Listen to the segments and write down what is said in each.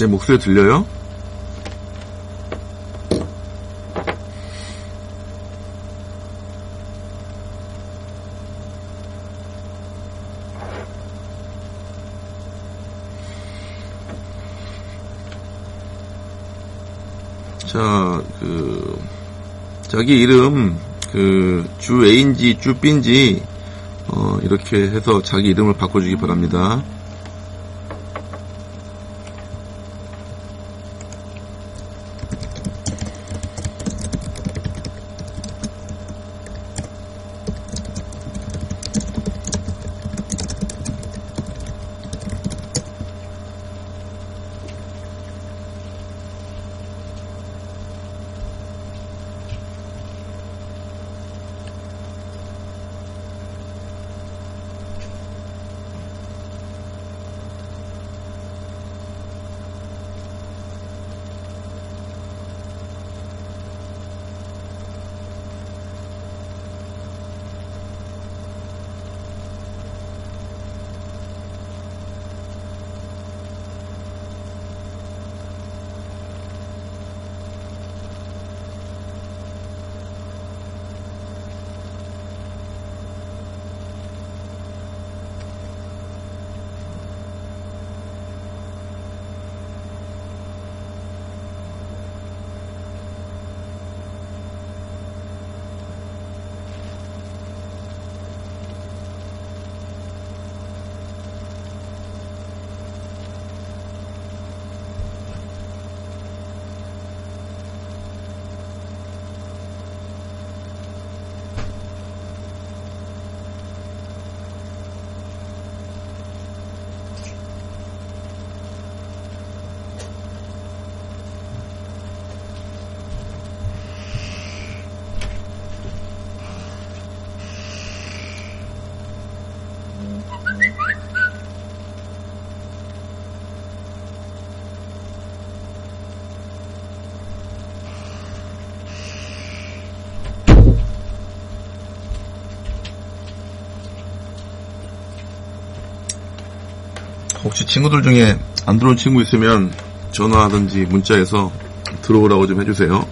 제 목소리 들려요? 자, 그, 자기 이름, 그, 주 A인지 주 B인지, 어, 이렇게 해서 자기 이름을 바꿔주기 바랍니다. 혹시 친구들 중에 안 들어온 친구 있으면 전화하든지 문자해서 들어오라고 좀 해주세요.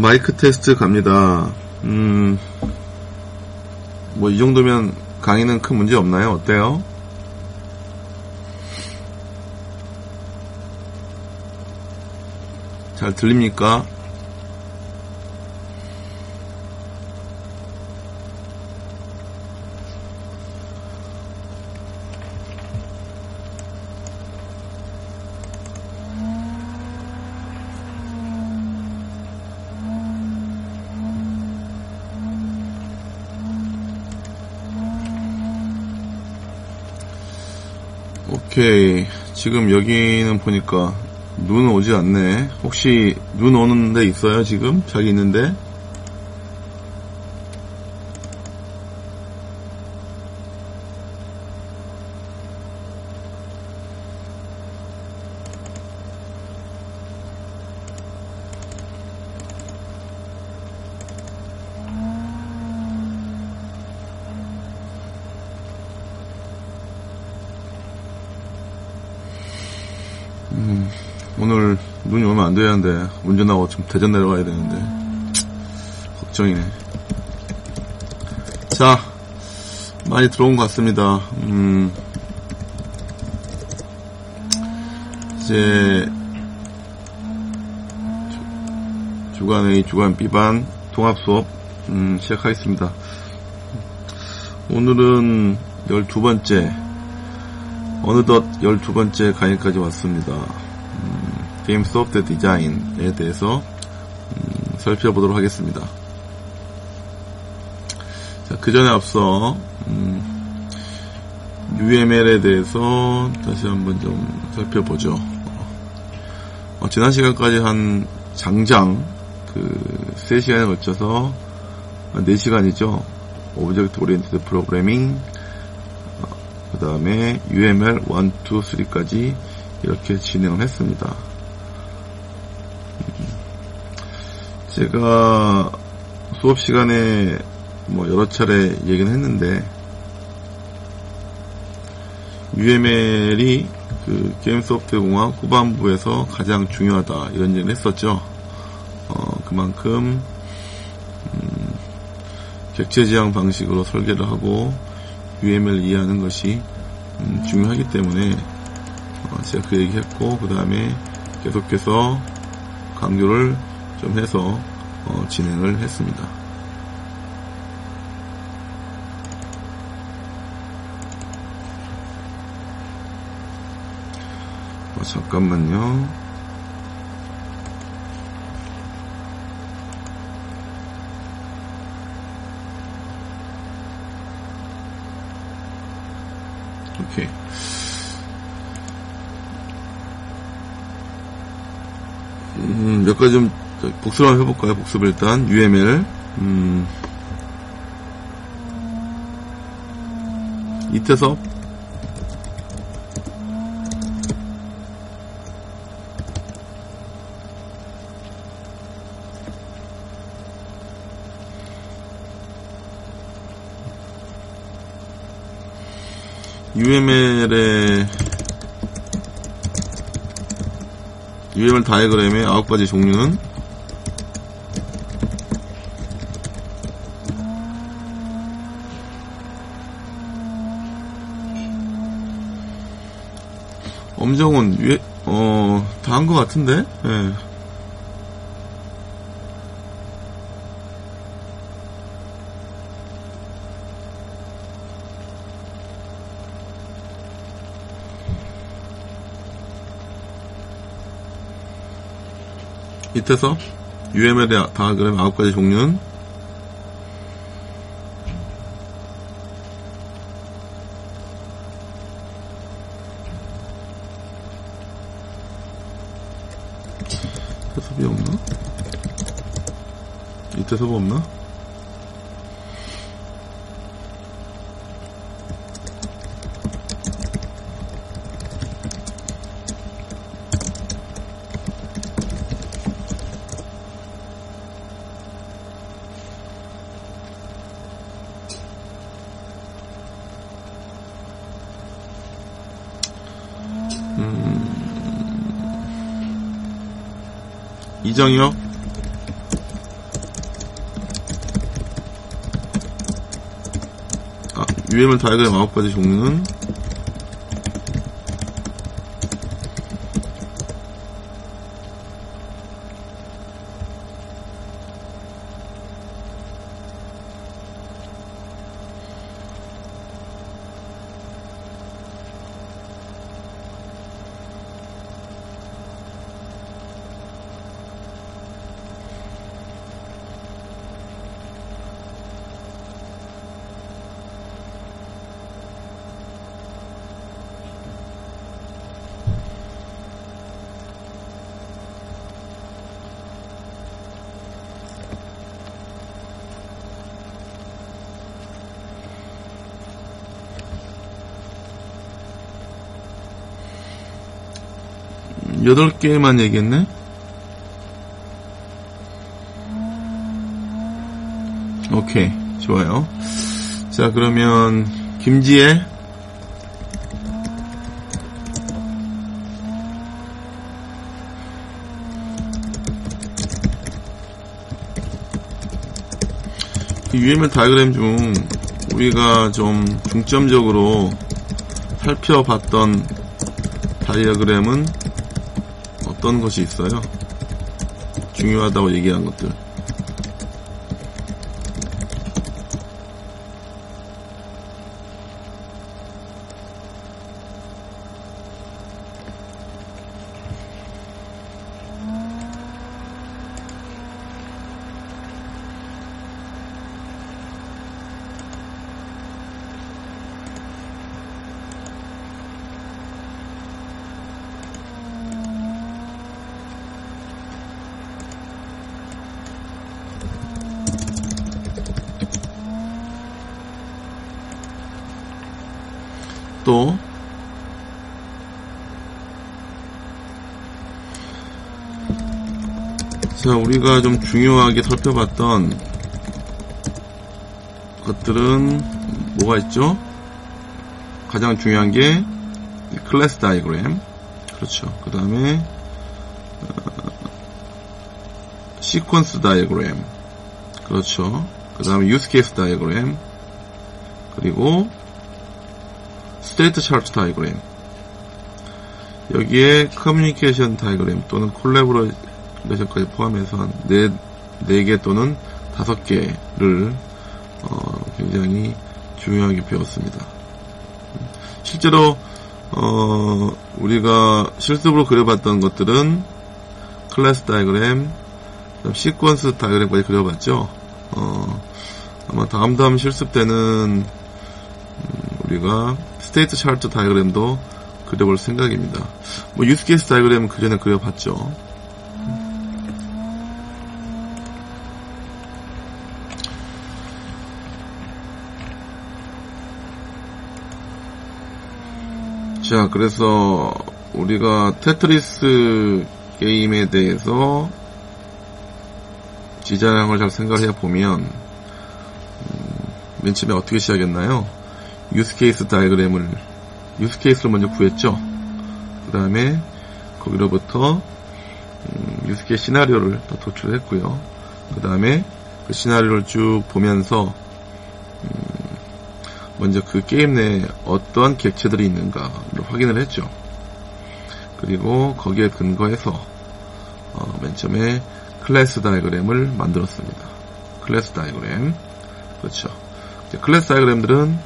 마이크 테스트 갑니다. 음, 뭐, 이 정도면 강의는 큰 문제 없나요? 어때요? 잘 들립니까? 오케이. 지금 여기는 보니까 눈 오지 않네. 혹시 눈 오는 데 있어요, 지금? 자기 있는데? 오늘 눈이 오면 안 되는데 운전하고 좀 대전 내려가야 되는데 걱정이네. 자 많이 들어온 것 같습니다. 음, 이제 주- 주간 A, 주간 B반 통합 수업 음, 시작하겠습니다. 오늘은 12번째 어느덧 12번째 강의까지 왔습니다. 게임 소프트 디자인에 대해서 음, 살펴보도록 하겠습니다. 자, 그 전에 앞서, 음, UML에 대해서 다시 한번 좀 살펴보죠. 어, 지난 시간까지 한 장장, 그, 3시간에 걸쳐서, 4시간이죠. object oriented programming, 그 다음에 UML 1, 2, 3까지 이렇게 진행을 했습니다. 음, 제가 수업 시간에 뭐 여러 차례 얘기는 했는데 UML이 그 게임 소프트웨어 공학 후반부에서 가장 중요하다 이런 얘기를 했었죠. 어, 그만큼 음, 객체 지향 방식으로 설계를 하고 UML 이해하는 것이 음, 중요하기 때문에 어, 제가 그 얘기했고 그 다음에 계속해서 강조를 좀 해서 어, 진행을 했습니다. 어, 잠깐만요. 오케이. 음, 몇 가지 좀 복습을 한번 해볼까요? 복습을 일단 UML 음, 이태섭 UML의 UML 다이그램의 아홉 가지 종류는 엄정훈, 어, 다 한 것 같은데? 예. 밑에서 UML의 다그램 아홉 가지 종류는 태섭이 없나? 이태섭 없나? 이정혁 아, UML 다이그램 9가지 종류는 개만 얘기했네? 오케이, 좋아요. 자, 그러면, 김지혜. UML 다이그램 중 우리가 좀 중점적으로 살펴봤던 다이어그램은 어떤 것이 있어요? 중요하다고 얘기한 것들. 또 자, 우리가 좀 중요하게 살펴봤던 것들은 뭐가 있죠? 가장 중요한 게 클래스 다이그램 그렇죠. 그 다음에 어, 시퀀스 다이그램 그렇죠. 그 다음에 use case diagram 그리고 state chart diagram 여기에 communication diagram 또는 collaboration까지 포함해서 네, 4개 또는 5개를 어, 굉장히 중요하게 배웠습니다. 실제로 어, 우리가 실습으로 그려봤던 것들은 class diagram, sequence diagram까지 그려봤죠. 어, 아마 다음 다음 실습 때는 음, 우리가 state chart diagram도 그려볼 생각입니다. 뭐 use case diagram은 그 전에 그려봤죠. 자, 그래서 우리가 테트리스 게임에 대해서 디자인한 걸잘 생각해 보면 음, 맨 처음에 어떻게 시작했나요? 유스케이스 다이그램을 유스케이스를 먼저 구했죠. 그 다음에 거기로부터 음, use case 시나리오를 또 도출했고요. 그 다음에 그 시나리오를 쭉 보면서 먼저 그 게임 내에 어떠한 객체들이 있는가를 확인을 했죠. 그리고 거기에 근거해서 어, 맨 처음에 class diagram을 만들었습니다. class diagram 그렇죠. class diagram들은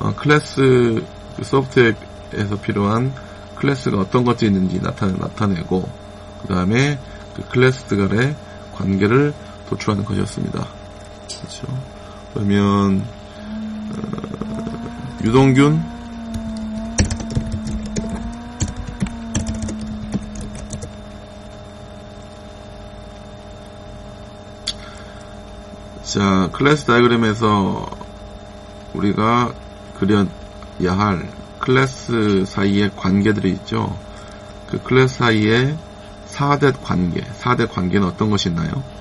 어, 클래스 그 소프트웨어에서 필요한 class가 어떤 것들이 있는지 나타, 나타내고 그 다음에 그 클래스 간의 관계를 도출하는 것이었습니다. 그렇죠. 그러면 유동균 자 클래스 다이그램에서 우리가 그려야 할 클래스 사이의 관계들이 있죠 그 클래스 사이의 4대 관계 4대 관계는 어떤 것이 있나요?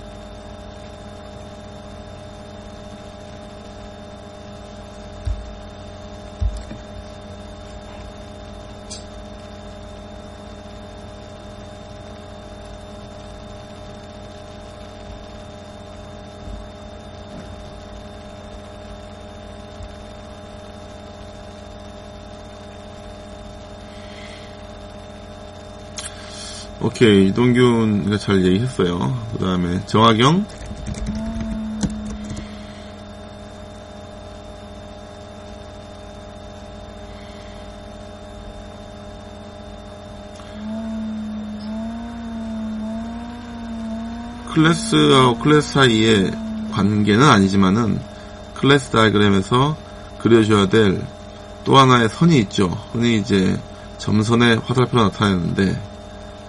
오케이 이동균이가 잘 얘기했어요. 그 다음에 정화경 클래스하고 클래스 사이의 관계는 아니지만은 클래스 다이그램에서 그려줘야 될 또 하나의 선이 있죠. 흔히 이제 점선의 화살표로 나타내는데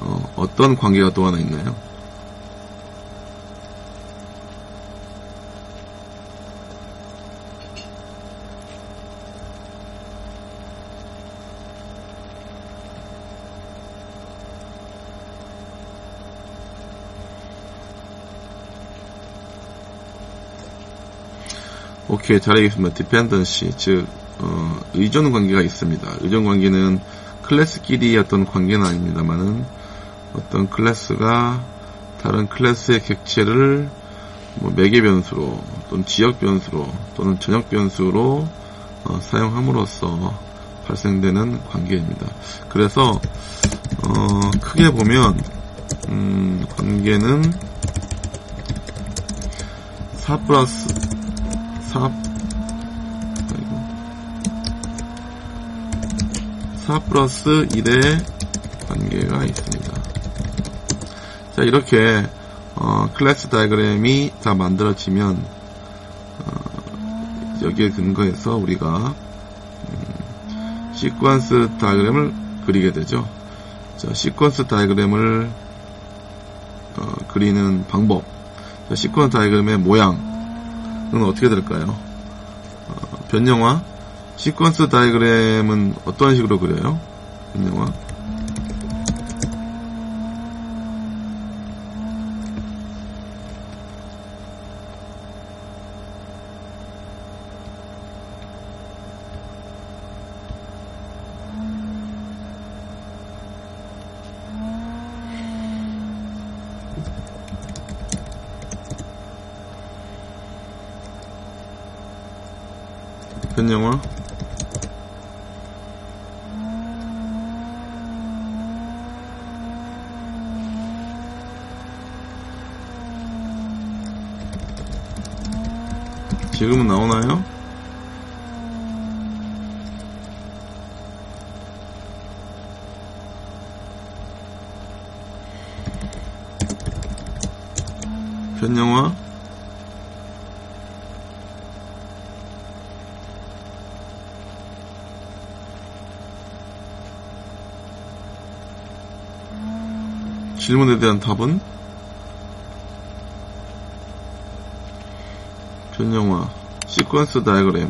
어, 떤 관계가 또 하나 있나요? 오케이, 잘 알겠습니다. 디펜던시, 즉, 어, 의존 관계가 있습니다. 의존 관계는 클래스끼리 어떤 관계는 아닙니다만은 어떤 클래스가 다른 클래스의 객체를 뭐 매개 변수로 또는 지역 변수로 또는 전역 변수로 어, 사용함으로써 발생되는 관계입니다. 그래서 어, 크게 보면 음, 관계는 4 플러스 4 4 플러스 1의 관계가 있습니다. 자, 이렇게, 어, 클래스 다이그램이 다 만들어지면, 어, 여기에 근거해서 우리가, 음, 시퀀스 다이그램을 그리게 되죠. 자, 시퀀스 다이그램을, 어, 그리는 방법. 자, 시퀀스 다이그램의 모양은 어떻게 될까요? 어, 변형화, 시퀀스 다이그램은 어떤 식으로 그려요? 변형화 지금은 나오나요? 변영화 질문에 대한 답은? 변영화 시퀀스 다이그램.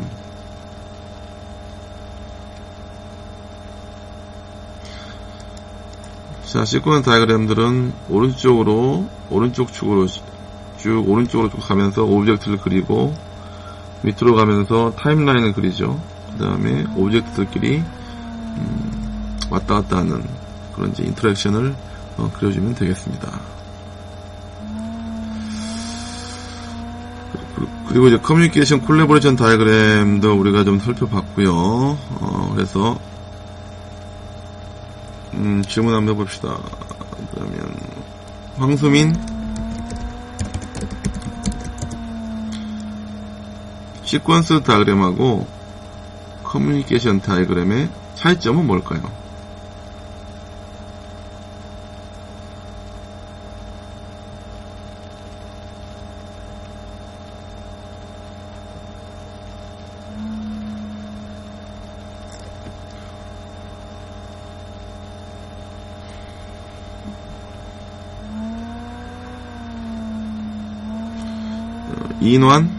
자 sequence diagram들은 오른쪽으로 오른쪽 축으로 쭉 오른쪽으로 쭉 가면서 object를 그리고 밑으로 가면서 timeline을 그리죠. 그 다음에 object들끼리 음, 왔다 갔다 하는 그런 이제 interaction을 어, 그려주면 되겠습니다. 그리고 이제 communication collaboration diagram도 우리가 좀 살펴봤고요. 어, 그래서 음, 질문 한번 해봅시다. 그러면 황수민 시퀀스 다이그램하고 커뮤니케이션 다이그램의 차이점은 뭘까요? 이 인환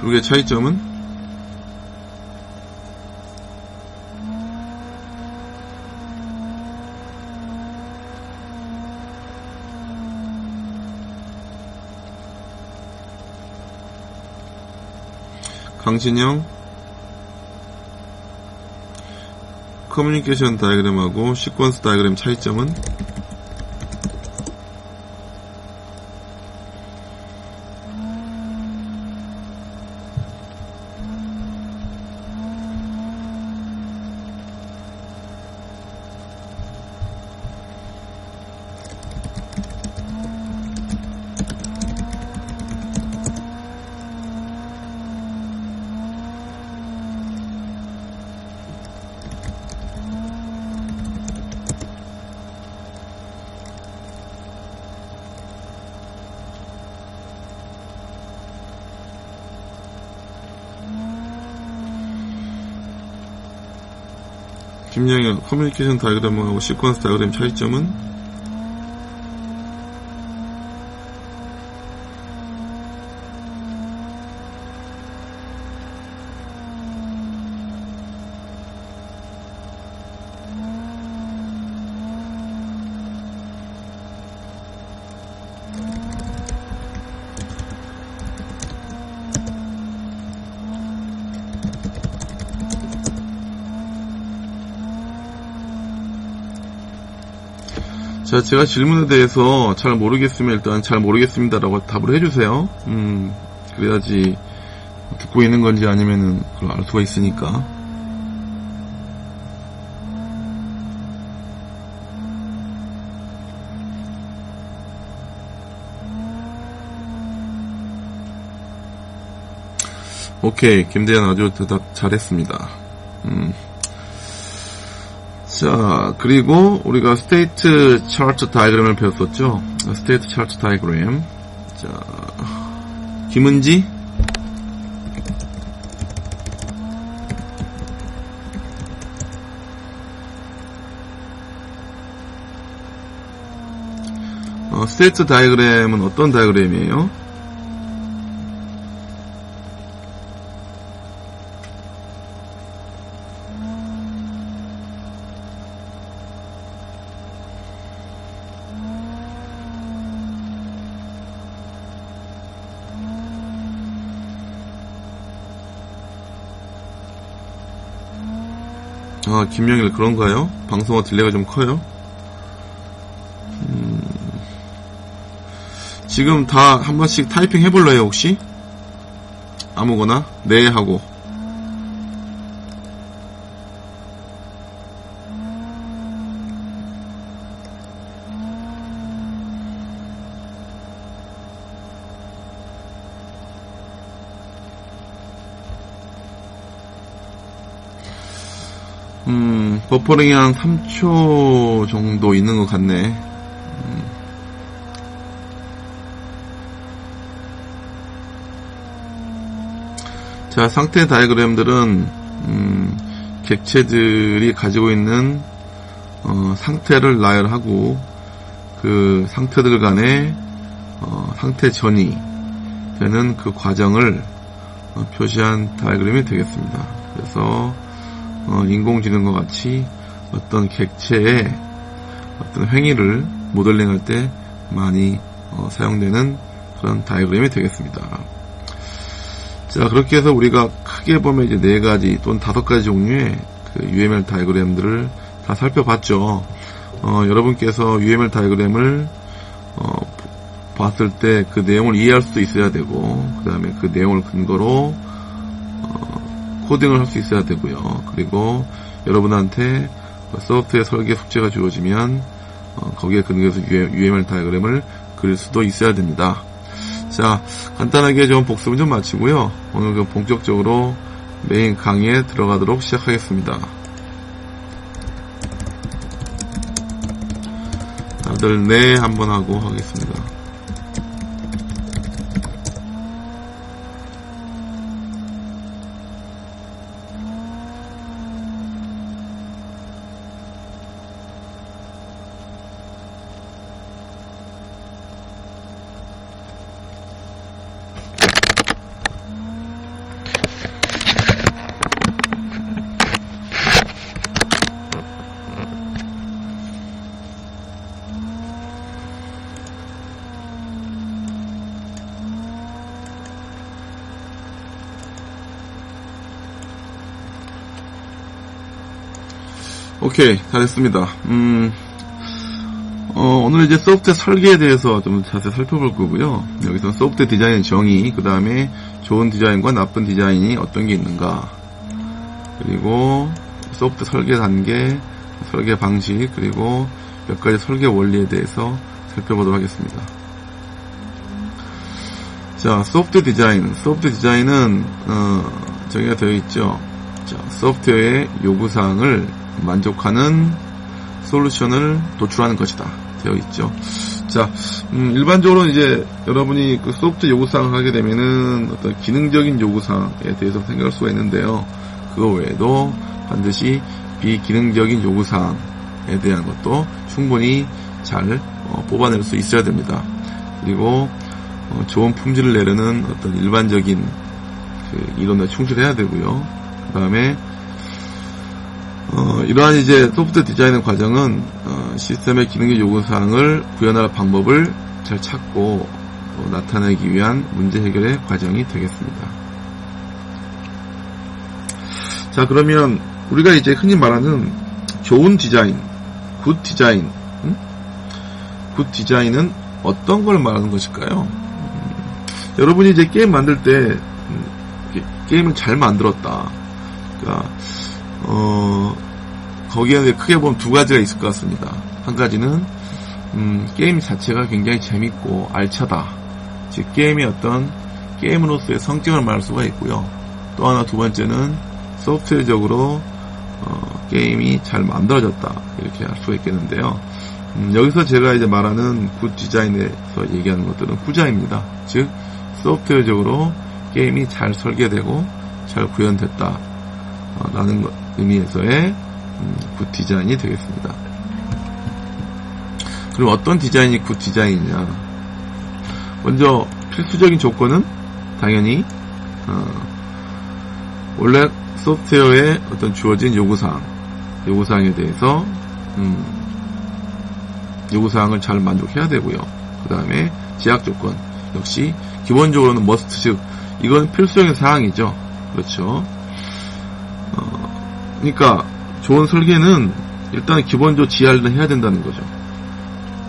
두 개 차이점은 강진영. 커뮤니케이션 다이그램하고 시퀀스 다이그램 차이점은 김영현 커뮤니케이션 다이그램하고 시퀀스 다이그램 차이점은 자, 제가 질문에 대해서 잘 모르겠으면 일단 잘 모르겠습니다라고 답을 해주세요. 음, 그래야지 듣고 있는 건지 아니면은 그걸 알 수가 있으니까. 오케이, 김대현 아주 대답 잘했습니다. 음. 자, 그리고 우리가 state chart diagram을 배웠었죠. state chart diagram. 자, 김은지. 어, state diagram은 어떤 diagram이에요? 아, 김영일 그런가요? 방송어 delay가 좀 커요? 음, 지금 다 한 번씩 타이핑 해볼래요, 혹시? 아무거나? 네, 하고. 음, 버퍼링이 한 3초 정도 있는 것 같네. 음. 자, 상태 다이그램들은, 음, 객체들이 가지고 있는, 어, 상태를 나열하고, 그 상태들 간의, 어, 상태 전이 되는 그 과정을 어, 표시한 다이그램이 되겠습니다. 그래서, 어, 인공지능과 같이 어떤 객체의 어떤 행위를 모델링할 때 많이 어, 사용되는 그런 다이그램이 되겠습니다. 자, 그렇게 해서 우리가 크게 보면 이제 네 가지 또는 다섯 가지 종류의 그 UML 다이그램들을 다 살펴봤죠. 어, 여러분께서 UML 다이그램을 어, 봤을 때 그 내용을 이해할 수 있어야 되고, 그 다음에 그 내용을 근거로 코딩을 할 수 있어야 되고요. 그리고 여러분한테 소프트웨어 설계 숙제가 주어지면 어, 거기에 근거해서 UML 다이그램을 그릴 수도 있어야 됩니다. 자, 간단하게 좀 복습을 좀 마치고요. 오늘 그 본격적으로 메인 강의에 들어가도록 시작하겠습니다. 다들 네 한번 하고 하겠습니다. 오케이, 잘했습니다. 음, 어, 오늘 이제 소프트웨어 설계에 대해서 좀 자세히 살펴볼 거고요. 여기서 소프트웨어 디자인 정의, 그 다음에 좋은 디자인과 나쁜 디자인이 어떤 게 있는가, 그리고 소프트웨어 설계 단계, 설계 방식, 그리고 몇 가지 설계 원리에 대해서 살펴보도록 하겠습니다. 자, 소프트웨어 디자인. 소프트웨어 디자인은, 어, 정의가 되어 있죠. 자, 소프트웨어의 요구사항을 만족하는 솔루션을 도출하는 것이다. 되어 있죠. 자, 음, 일반적으로 이제 여러분이 그 소프트 요구사항을 하게 되면은 어떤 기능적인 요구사항에 대해서 생각할 수가 있는데요. 그거 외에도 반드시 비기능적인 요구사항에 대한 것도 충분히 잘 어, 뽑아낼 수 있어야 됩니다. 그리고 어, 좋은 품질을 내려는 어떤 일반적인 그 이론에 충실해야 되고요. 그 다음에 어, 이러한 이제 소프트 디자인 과정은 어, 시스템의 기능의 요구사항을 구현할 방법을 잘 찾고 어, 나타내기 위한 문제 해결의 과정이 되겠습니다. 자 그러면 우리가 이제 흔히 말하는 좋은 디자인, good design, 음? good design은 어떤 걸 말하는 것일까요? 음, 여러분이 이제 게임 만들 때 음, 게임을 잘 만들었다. 그러니까 어, 거기에 크게 보면 두 가지가 있을 것 같습니다. 한 가지는, 음, 게임 자체가 굉장히 재밌고 알차다. 즉, 게임의 어떤 게임으로서의 성격을 말할 수가 있고요. 또 하나 두 번째는 소프트웨어적으로 어, 게임이 잘 만들어졌다. 이렇게 할 수가 있겠는데요. 음, 여기서 제가 이제 말하는 good design에서 얘기하는 것들은 후자입니다. 즉, 소프트웨어적으로 게임이 잘 설계되고 잘 구현됐다. 어, 라는 의미에서의 음, good design이 되겠습니다. 그럼 어떤 디자인이 good design이냐? 먼저 필수적인 조건은 당연히 어, 원래 소프트웨어에 어떤 주어진 요구사항, 요구사항에 대해서 음, 요구사항을 잘 만족해야 되고요. 그 다음에 제약 조건 역시 기본적으로는 머스트 즉 이건 필수적인 사항이죠. 그렇죠. 어, 그러니까 좋은 설계는 일단 기본적으로 지하를 해야 된다는 거죠.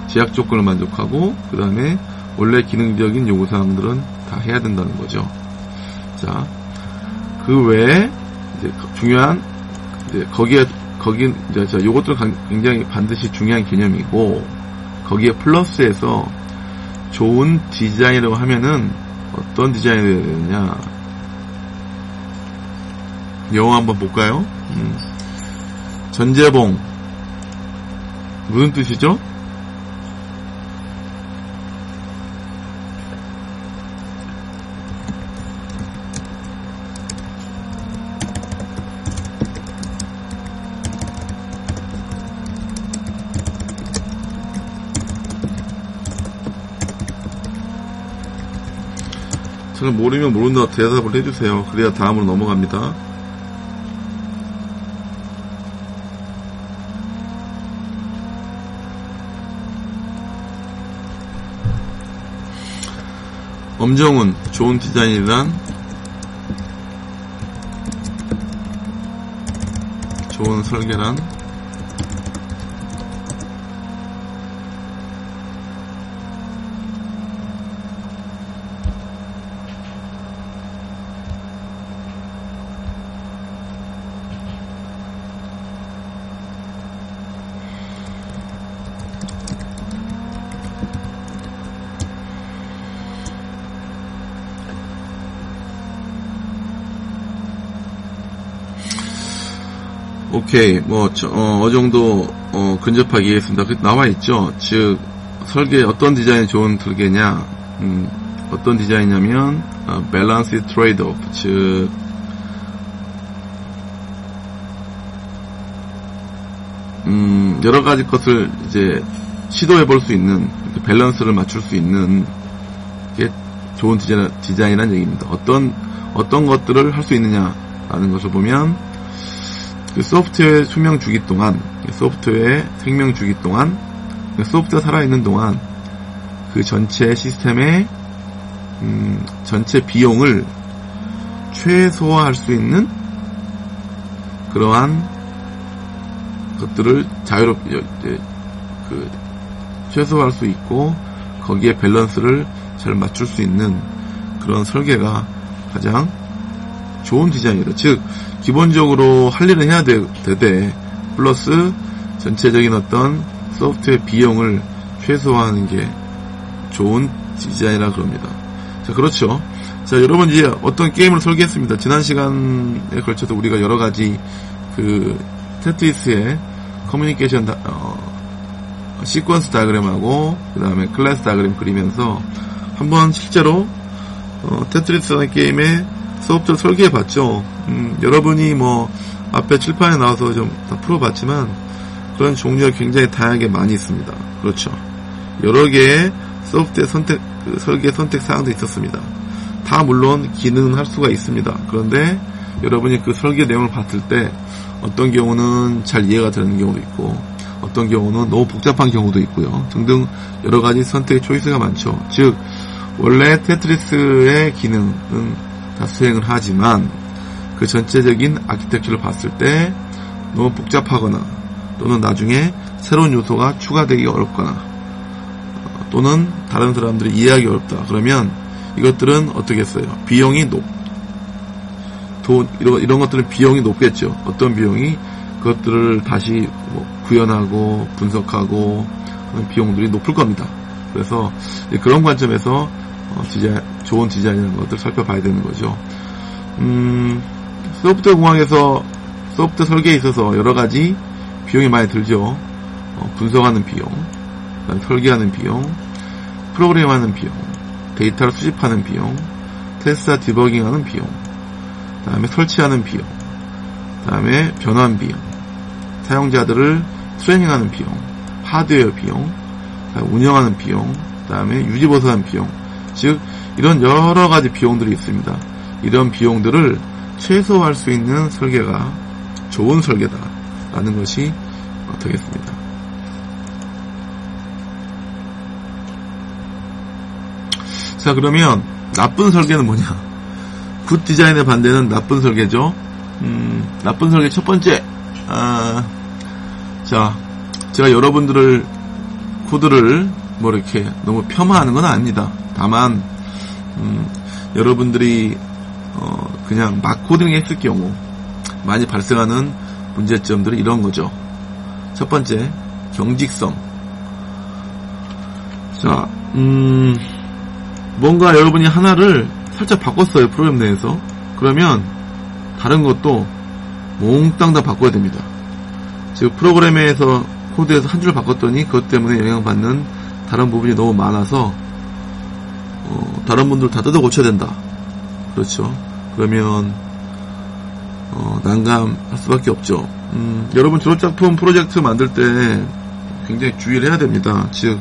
제약 조건을 만족하고 그 다음에 원래 기능적인 요구사항들은 다 해야 된다는 거죠. 자, 그 외에 이제 중요한 이제 거기에 거기 이제 자 요것도 굉장히 반드시 중요한 개념이고 거기에 플러스해서 좋은 디자인이라고 하면은 어떤 디자인이 되느냐 영어 한번 볼까요? 음. 전재봉 무슨 뜻이죠? 저는 모르면 모른다 대답을 해주세요. 그래야 다음으로 넘어갑니다. 엄정훈 좋은 디자인이란 좋은 설계란 오케이, 뭐, 저, 어, 어 정도, 어, 근접하게 이해했습니다. 그, 나와 있죠? 즉, 설계, 어떤 디자인이 좋은 설계냐, 음, 어떤 디자인이냐면, 어, 밸런스 trade off, 즉, 음, 여러 가지 것을 이제 시도해 볼 수 있는, 밸런스를 맞출 수 있는 게 좋은 디자인, 디자인이라는 얘기입니다. 어떤, 어떤 것들을 할 수 있느냐라는 것을 보면, 그 소프트웨어 수명 주기 동안, 소프트웨어의 생명 주기 동안, 그 소프트웨어 살아있는 동안 그 전체 시스템의 음, 전체 비용을 최소화할 수 있는 그러한 것들을 자유롭게 그 최소화할 수 있고 거기에 밸런스를 잘 맞출 수 있는 그런 설계가 가장 좋은 디자인이다. 즉 기본적으로 할 일은 해야 되, 되 플러스 전체적인 어떤 소프트웨어 비용을 최소화하는 게 좋은 디자인이라 그럽니다. 자, 그렇죠. 자, 여러분 이제 어떤 게임을 설계했습니다. 지난 시간에 걸쳐서 우리가 여러 가지 그 테트리스의 커뮤니케이션 다, 어, sequence diagram하고 그 다음에 class diagram 그리면서 한번 실제로 어, 테트리스라는 게임의 소프트를 설계해 봤죠. 음, 여러분이 뭐 앞에 칠판에 나와서 좀 다 풀어봤지만 그런 종류가 굉장히 다양하게 많이 있습니다. 그렇죠. 여러 개의 소프트의 선택 그 설계 선택 사항도 있었습니다. 다 물론 기능은 할 수가 있습니다. 그런데 여러분이 그 설계 내용을 봤을 때 어떤 경우는 잘 이해가 되는 경우도 있고 어떤 경우는 너무 복잡한 경우도 있고요. 등등 여러 가지 선택의 choice가 많죠. 즉 원래 테트리스의 기능은 다 수행을 하지만 그 전체적인 아키텍처를 봤을 때 너무 복잡하거나 또는 나중에 새로운 요소가 추가되기 어렵거나 어, 또는 다른 사람들이 이해하기 어렵다. 그러면 이것들은 어떻게 했어요? 비용이 높, 돈, 이런, 이런 것들은 비용이 높겠죠. 어떤 비용이 그것들을 다시 뭐 구현하고 분석하고 하는 비용들이 높을 겁니다. 그래서 그런 관점에서 어, 디자인, 좋은 디자인이라는 것들 살펴봐야 되는 거죠. 음, 소프트웨어 공학에서 소프트 설계에 있어서 여러 가지 비용이 많이 들죠. 어, 분석하는 비용, 설계하는 비용, 프로그램하는 비용, 데이터를 수집하는 비용, 테스트와 디버깅하는 비용, 다음에 설치하는 비용, 다음에 변환 비용, 사용자들을 트레이닝하는 비용, 하드웨어 비용, 운영하는 비용, 그 다음에 유지 보수하는 비용, 즉 이런 여러 가지 비용들이 있습니다. 이런 비용들을 최소화할 수 있는 설계가 좋은 설계다라는 것이 되겠습니다. 자 그러면 나쁜 설계는 뭐냐? good design의 반대는 나쁜 설계죠. 음, 나쁜 설계 첫 번째. 아, 자, 제가 여러분들을 코드를 뭐 이렇게 너무 폄하하는 건 아닙니다. 다만 음, 여러분들이 어, 그냥 막 코딩 했을 경우 많이 발생하는 문제점들이 이런 거죠. 첫 번째 경직성. 자, 음, 뭔가 여러분이 하나를 살짝 바꿨어요 프로그램 내에서 그러면 다른 것도 몽땅 다 바꿔야 됩니다. 즉 프로그램에서 코드에서 한 줄 바꿨더니 그것 때문에 영향받는 다른 부분이 너무 많아서 어, 다른 분들 다 뜯어 고쳐야 된다. 그렇죠. 그러면 어, 난감할 수밖에 없죠. 음, 여러분 졸업작품 프로젝트 만들 때 굉장히 주의를 해야 됩니다. 즉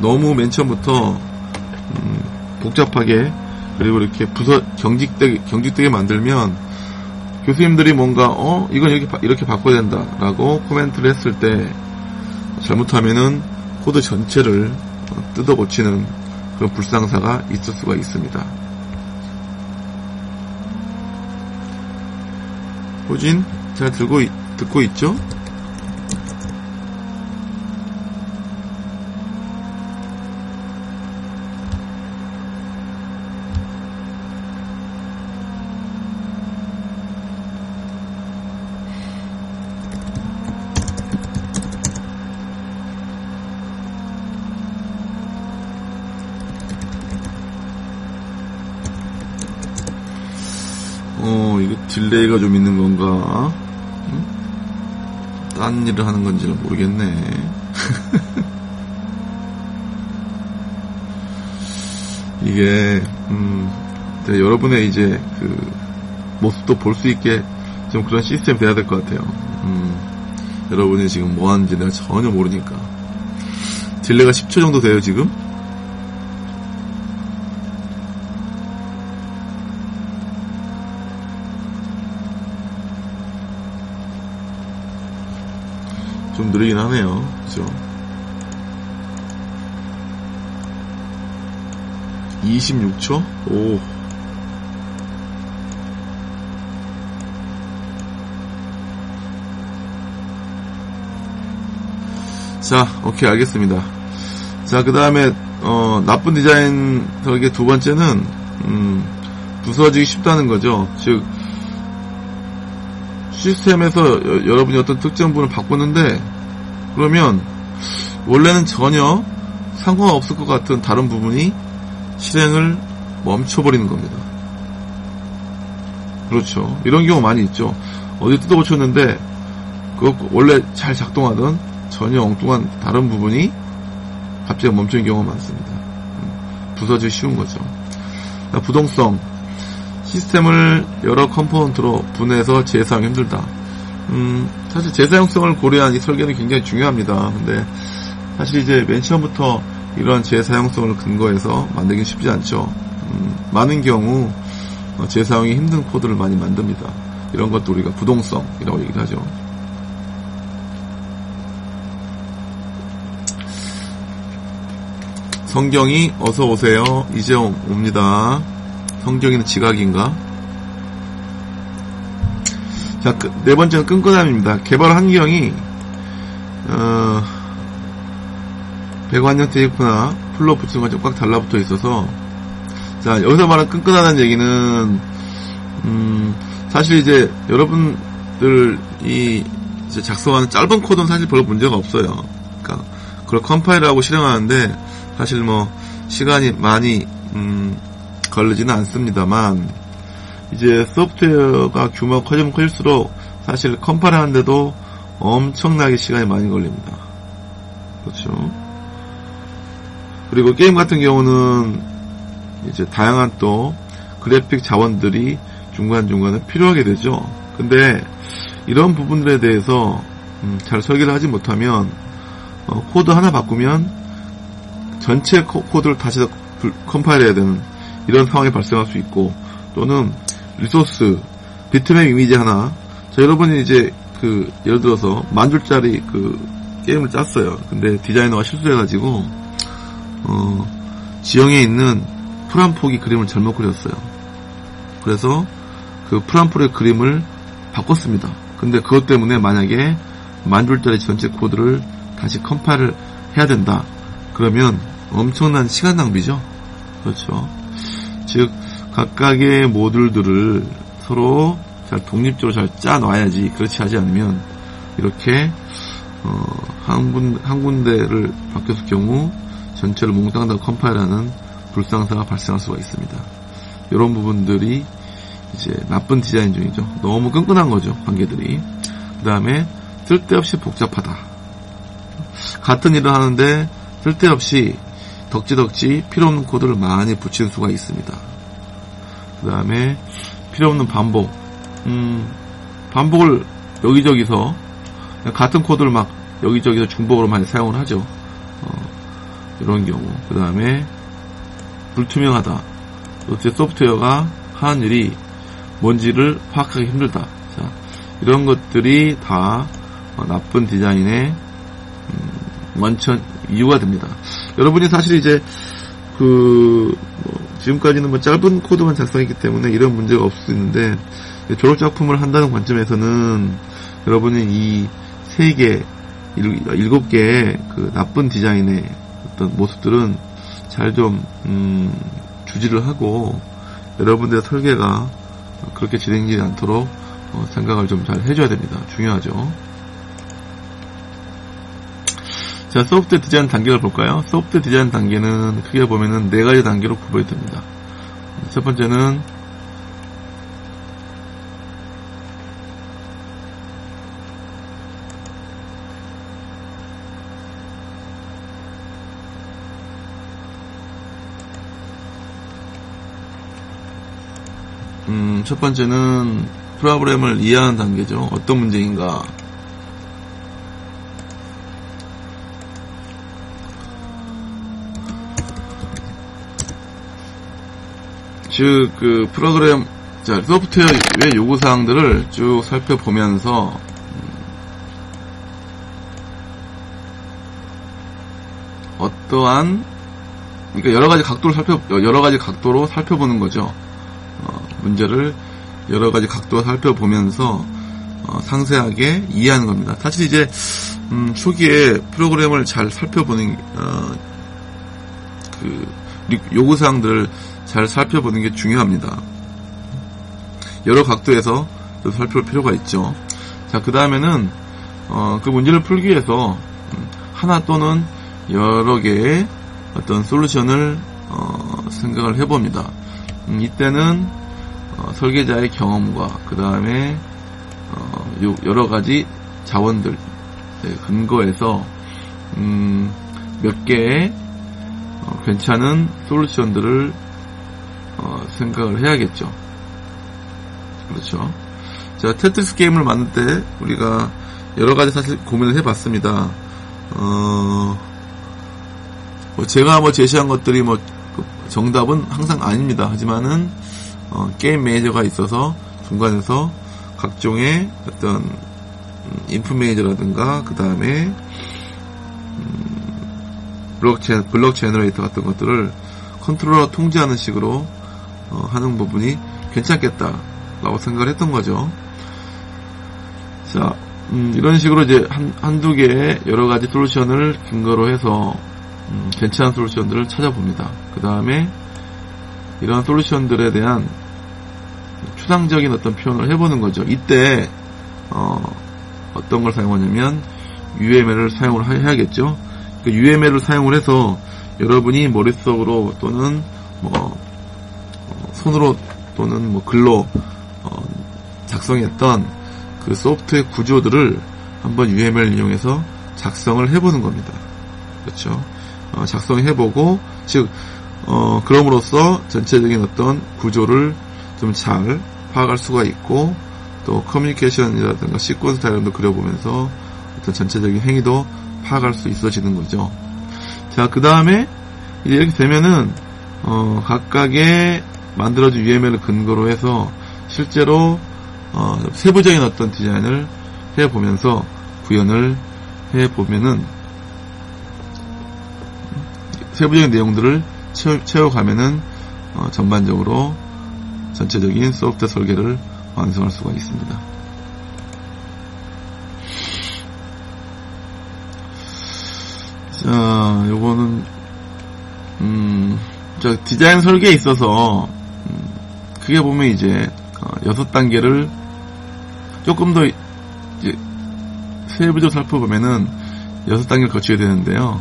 너무 맨 처음부터 음, 복잡하게 그리고 이렇게 부서 경직되게 경직되게 만들면 교수님들이 뭔가 어 이건 이렇게 이렇게 바꿔야 된다라고 코멘트를 했을 때 잘못하면은 코드 전체를 뜯어 고치는 그런 불상사가 있을 수가 있습니다. 호진 잘 들고 듣고 있죠? 어, 이거 delay가 좀 있는 건가? 응? 딴 일을 하는 건지는 모르겠네. 이게, 음, 여러분의 이제 그 모습도 볼 수 있게 좀 그런 시스템 돼야 될 것 같아요. 음, 여러분이 지금 뭐 하는지 내가 전혀 모르니까. delay가 10초 정도 돼요, 지금? 좀 느리긴 하네요. 그죠? 26초? 오. 자, 오케이, 알겠습니다. 자, 그 다음에, 어, 나쁜 디자인 설계 두 번째는, 음, 부서지기 쉽다는 거죠. 즉, 시스템에서 여 러분이 어떤 특정 부분을 바꾸는데 그러면 원래는 전혀 상관없을 것 같은 다른 부분이 실행을 멈춰버리는 겁니다. 그렇죠. 이런 경우 많이 있죠. 어디 뜯어 고쳤는데 그 원래 잘 작동하던 전혀 엉뚱한 다른 부분이 갑자기 멈추는 경우가 많습니다. 음, 부서지기 쉬운 거죠. 부동성 시스템을 여러 component로 분해해서 재사용이 힘들다. 음, 사실 재사용성을 고려한 이 설계는 굉장히 중요합니다. 근데 사실 이제 맨 처음부터 이러한 재사용성을 근거해서 만들기 쉽지 않죠. 음, 많은 경우 어, 재사용이 힘든 코드를 많이 만듭니다. 이런 것도 우리가 부동성이라고 얘기를 하죠. 성경이 어서 오세요. 이제 옵니다. 성경이는 지각인가? 자, 그, 네 번째는 끈끈함입니다. 개발 환경이, 어, 배관형 테이프나 플로 붙은 것처럼 꽉 달라붙어 있어서, 자, 여기서 말하는 끈끈하다는 얘기는, 음, 사실 이제 여러분들이 이제 작성하는 짧은 코드는 사실 별 문제가 없어요. 그러니까, 그걸 컴파일하고 실행하는데, 사실 뭐, 시간이 많이, 음, 걸리지는 않습니다만 이제 소프트웨어가 규모가 커지면 커질수록 사실 컴파일 하는데도 엄청나게 시간이 많이 걸립니다. 그렇죠. 그리고 게임 같은 경우는 이제 다양한 또 그래픽 자원들이 중간중간에 필요하게 되죠. 근데 이런 부분들에 대해서 음, 잘 설계를 하지 못하면 어, 코드 하나 바꾸면 전체 코드를 다시 컴파일 해야 되는 이런 상황이 발생할 수 있고 또는 resource 비트맵 이미지 하나. 자 여러분이 이제 그 예를 들어서 만 줄짜리 그 게임을 짰어요. 근데 디자이너가 실수해가지고 어 지형에 있는 풀 한 포기 그림을 잘못 그렸어요. 그래서 그 프란포의 그림을 바꿨습니다. 근데 그것 때문에 만약에 만 줄짜리 전체 코드를 다시 컴파일을 해야 된다. 그러면 엄청난 시간 낭비죠. 그렇죠. 즉 각각의 모듈들을 서로 잘 독립적으로 잘 짜놔야지 그렇지 하지 않으면 이렇게 어, 한, 군, 한 군데를 바뀌었을 경우 전체를 몽땅 다 컴파일하는 불상사가 발생할 수가 있습니다. 이런 부분들이 이제 나쁜 디자인 중이죠. 너무 끈끈한 거죠, 관계들이. 그 다음에 쓸데없이 복잡하다. 같은 일을 하는데 쓸데없이 덕지덕지 필요 없는 코드를 많이 붙일 수가 있습니다. 그 다음에 필요 없는 반복. 음, 반복을 여기저기서 같은 코드를 막 여기저기서 중복으로 많이 사용을 하죠. 어, 이런 경우. 그 다음에 불투명하다. 어째 소프트웨어가 하는 일이 뭔지를 파악하기 힘들다. 자, 이런 것들이 다 어, 나쁜 디자인의 음, 원천 이유가 됩니다. 여러분이 사실 이제 그 뭐, 지금까지는 뭐 짧은 코드만 작성했기 때문에 이런 문제가 없을 수 있는데 졸업 작품을 한다는 관점에서는 여러분이 이 세 개, 일곱 개의 그 나쁜 디자인의 어떤 모습들은 잘좀 음, 주지를 하고 여러분들의 설계가 그렇게 진행되지 않도록 어, 생각을 좀 잘 해줘야 됩니다. 중요하죠. 자, 소프트 디자인 단계를 볼까요? 소프트 디자인 단계는 크게 보면은 네 가지 단계로 구분이 됩니다. 첫 번째는 음, 첫 번째는 프로그램을 이해하는 단계죠. 어떤 문제인가. 즉, 그, 프로그램, 자, 소프트웨어의 요구 사항들을 쭉 살펴보면서, 음, 어떠한, 그러니까 여러 가지 각도로 살펴, 여러 가지 각도로 살펴보는 거죠. 문제를 여러 가지 각도로 살펴보면서 어, 상세하게 이해하는 겁니다. 사실 이제 음, 초기에 프로그램을 잘 살펴보는 어, 그 요구사항들을 잘 살펴보는 게 중요합니다. 여러 각도에서 살펴볼 필요가 있죠. 자, 그 다음에는 어, 그 문제를 풀기 위해서 음, 하나 또는 여러 개의 어떤 솔루션을 어, 생각을 해봅니다. 음, 이때는 어, 설계자의 경험과 그 다음에 어, 여러 가지 자원들 네, 근거해서 음, 몇 개의 어, 괜찮은 솔루션들을 어, 생각을 해야겠죠. 그렇죠. 자, 테트리스 게임을 만들 때 우리가 여러 가지 사실 고민을 해봤습니다. 어, 뭐 제가 뭐 제시한 것들이 뭐그 정답은 항상 아닙니다. 하지만은 어, game manager가 있어서 중간에서 각종의 어떤 음, input manager라든가 그 다음에 음, 블록체인 block generator 같은 것들을 컨트롤러 통제하는 식으로 어, 하는 부분이 괜찮겠다라고 생각을 했던 거죠. 자, 음, 이런 식으로 이제 한, 한두 개의 여러 가지 솔루션을 근거로 해서 음, 괜찮은 솔루션들을 찾아봅니다. 그 다음에 이러한 솔루션들에 대한 추상적인 어떤 표현을 해보는 거죠. 이때 어, 어떤 걸 사용하냐면 UML을 사용을 해야겠죠. 그 UML을 사용을 해서 여러분이 머릿속으로 또는 뭐 어, 손으로 또는 뭐 글로 어, 작성했던 그 소프트웨어 구조들을 한번 UML 이용해서 작성을 해보는 겁니다. 그렇죠. 어, 작성해보고 즉 어, 그럼으로써 전체적인 어떤 구조를 좀 잘 파악할 수가 있고 또 커뮤니케이션이라든가 시퀀스 다이어도 그려보면서 어떤 전체적인 행위도 파악할 수 있어지는 거죠. 자, 그 다음에 이제 이렇게 되면은 어, 각각의 만들어진 UML을 근거로 해서 실제로 어, 세부적인 어떤 디자인을 해 보면서 구현을 해 보면은 세부적인 내용들을 채워, 가면은 어, 전반적으로 전체적인 소프트웨어 설계를 완성할 수가 있습니다. 자, 요거는 음, 저 디자인 설계에 있어서 음, 크게 보면 이제 어, 여섯 단계를 조금 더 이제 세부적으로 살펴보면은 여섯 단계를 거쳐야 되는데요.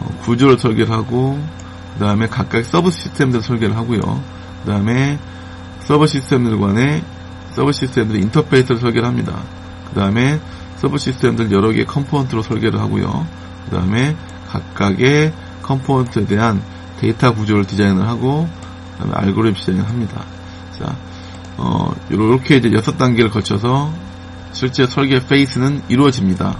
어, 구조를 설계를 하고 그 다음에 각각 subsystem들 설계를 하고요. 그 다음에 subsystem들 간에 subsystem들 인터페이스를 설계를 합니다. 그 다음에 subsystem들 여러 개의 component로 설계를 하고요. 그 다음에 각각의 component에 대한 데이터 구조를 디자인을 하고 그다음에 알고리즘 디자인을 합니다. 자, 어, 이렇게 이제 여섯 단계를 거쳐서 실제 설계 phase는 이루어집니다.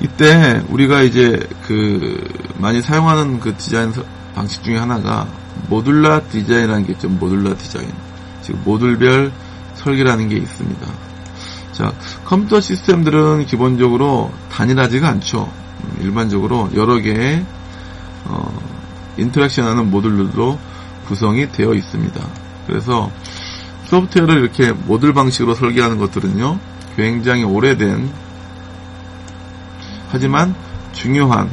이때 우리가 이제 그 많이 사용하는 그 디자인 방식 중에 하나가 modular design이라는 게 있죠. modular design. 즉 모듈별 설계라는 게 있습니다. 자, 컴퓨터 시스템들은 기본적으로 단일하지가 않죠. 음, 일반적으로 여러 개의 어, 인터랙션하는 모듈로 구성이 되어 있습니다. 그래서 소프트웨어를 이렇게 모듈 방식으로 설계하는 것들은요, 굉장히 오래된 하지만 중요한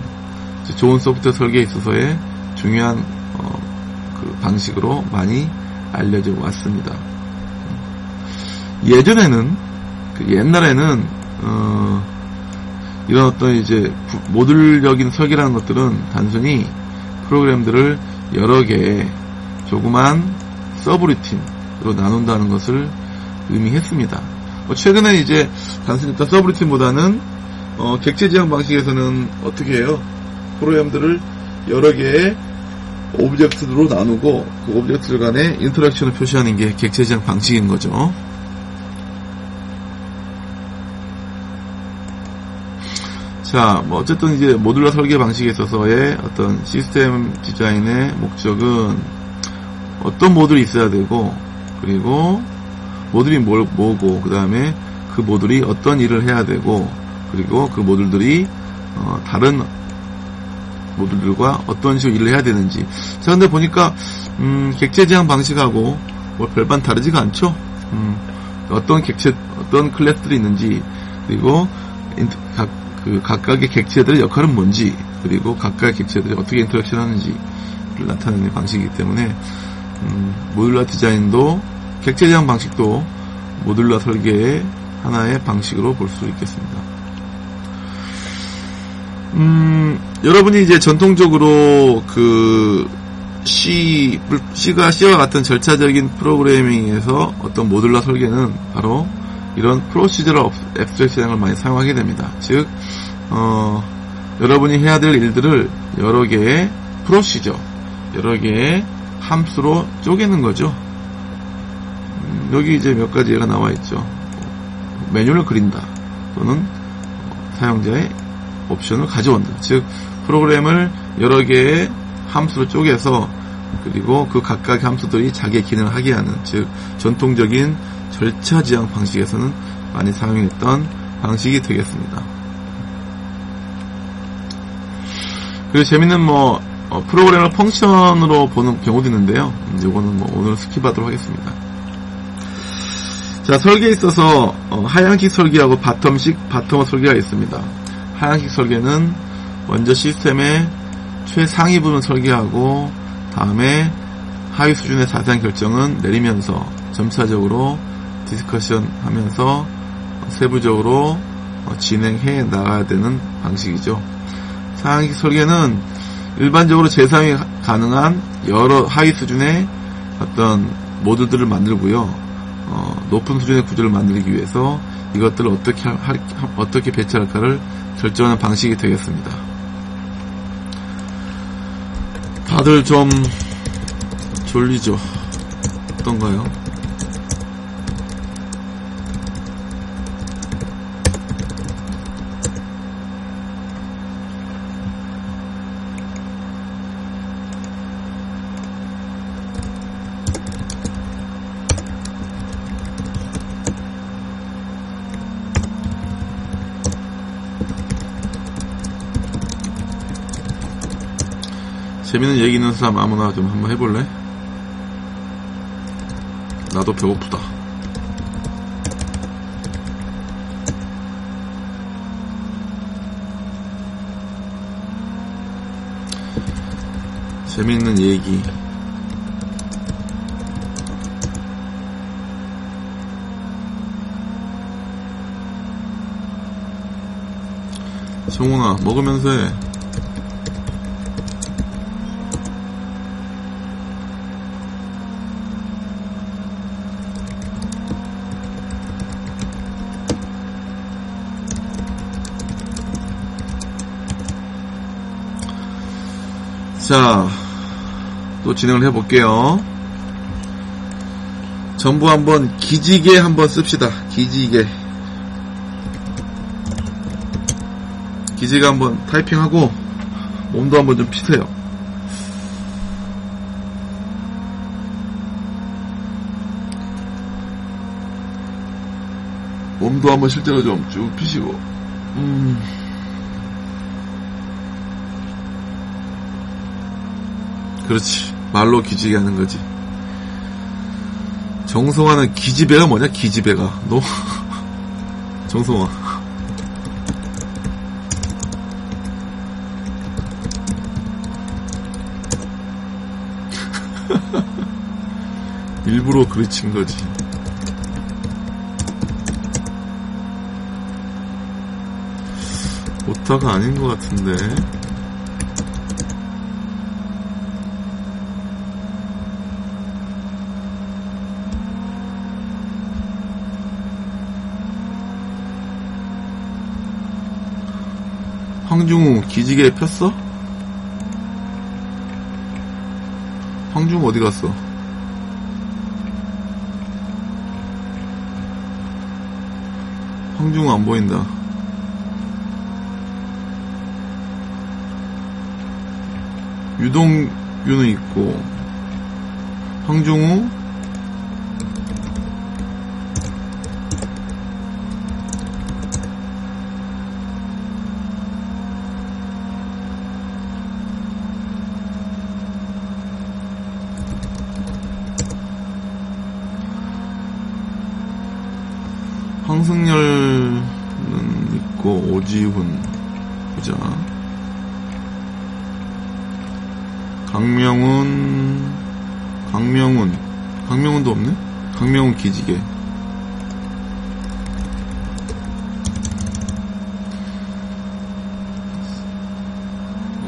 좋은 소프트웨어 설계에 있어서의 중요한 어, 그 방식으로 많이 알려져 왔습니다. 예전에는 그 옛날에는 어, 이런 어떤 이제 모듈적인 설계라는 것들은 단순히 프로그램들을 여러 개의 조그만 서브루틴으로 나눈다는 것을 의미했습니다. 뭐 최근에 이제 단순히 서브루틴보다는 어, 객체 지향 방식에서는 어떻게 해요? 프로그램들을 여러 개의 object로 나누고 그 object들 간의 interaction을 표시하는 게 객체 지향 방식인 거죠. 자, 뭐 어쨌든 이제 modular 설계 방식에 있어서의 어떤 시스템 디자인의 목적은 어떤 모듈이 있어야 되고 그리고 모듈이 뭘, 뭐고 그 다음에 그 모듈이 어떤 일을 해야 되고 그리고 그 모듈들이 어, 다른 모듈들과 어떤 식으로 일을 해야 되는지. 자 근데 보니까 음, 객체 지향 방식하고 뭐 별반 다르지가 않죠? 음, 어떤 객체 어떤 클래스들이 있는지 그리고 각, 그 각각의 객체들의 역할은 뭔지 그리고 각각의 객체들이 어떻게 interaction 하는지를 나타내는 방식이기 때문에 음, 모듈러 디자인도 객체 제한 방식도 모듈러 설계의 하나의 방식으로 볼 수 있겠습니다. 음, 여러분이 이제 전통적으로 그 C, C가 C와 같은 절차적인 프로그래밍에서 어떤 모듈러 설계는 바로 이런 프로시저럴 앱스트랙션을 많이 사용하게 됩니다. 즉, 어, 여러분이 해야 될 일들을 여러 개의 프로시저, 여러 개의 함수로 쪼개는 거죠. 음, 여기 이제 몇 가지 예가 나와 있죠. 메뉴를 그린다. 또는 사용자의 옵션을 가져온다. 즉, 프로그램을 여러 개의 함수로 쪼개서 그리고 그 각각의 함수들이 자기의 기능을 하게 하는, 즉, 전통적인 절차 지향 방식에서는 많이 사용했던 방식이 되겠습니다. 그리고 재밌는 뭐 어, 프로그램을 function으로 보는 경우도 있는데요. 이거는 뭐 오늘 skip하도록 하겠습니다. 자 설계에 있어서 어, 하향식 설계하고 bottom식 bottom-up 설계가 있습니다. 하향식 설계는 먼저 시스템의 최상위 부분 설계하고 다음에 하위 수준의 자세한 결정은 내리면서 점차적으로 discussion 하면서 세부적으로 어, 진행해 나가야 되는 방식이죠. 상향식 설계는 일반적으로 재사용이 가능한 여러 하위 수준의 어떤 모듈들을 만들고요. 어, 높은 수준의 구조를 만들기 위해서 이것들을 어떻게 할, 어떻게 배치할까를 결정하는 방식이 되겠습니다. 다들 좀 졸리죠? 어떤가요? 재밌는 얘기 있는 사람 아무나 좀 한번 해볼래? 나도 배고프다. 재밌는 얘기. 정훈아, 먹으면서 해. 자, 또 진행을 해볼게요. 전부 한번 기지개 한번 씁시다. 기지개. 기지개 한번 타이핑하고 몸도 한번 좀 피세요. 몸도 한번 실제로 좀 쭉 피시고. 음. 그렇지. 말로 기지개 하는 거지. 정성화는 기지배가 뭐냐? 기지배가. 너 정성화. 일부러 그르친 거지. 오타가 아닌 것 같은데. 황중우 기지개 폈어? 황중우 어디 갔어? 황중우 안 보인다. 유동규는 있고 황중우 황승열은 있고 오지훈 보자 강명훈 강명훈 강명훈도 없네 강명훈 기지개.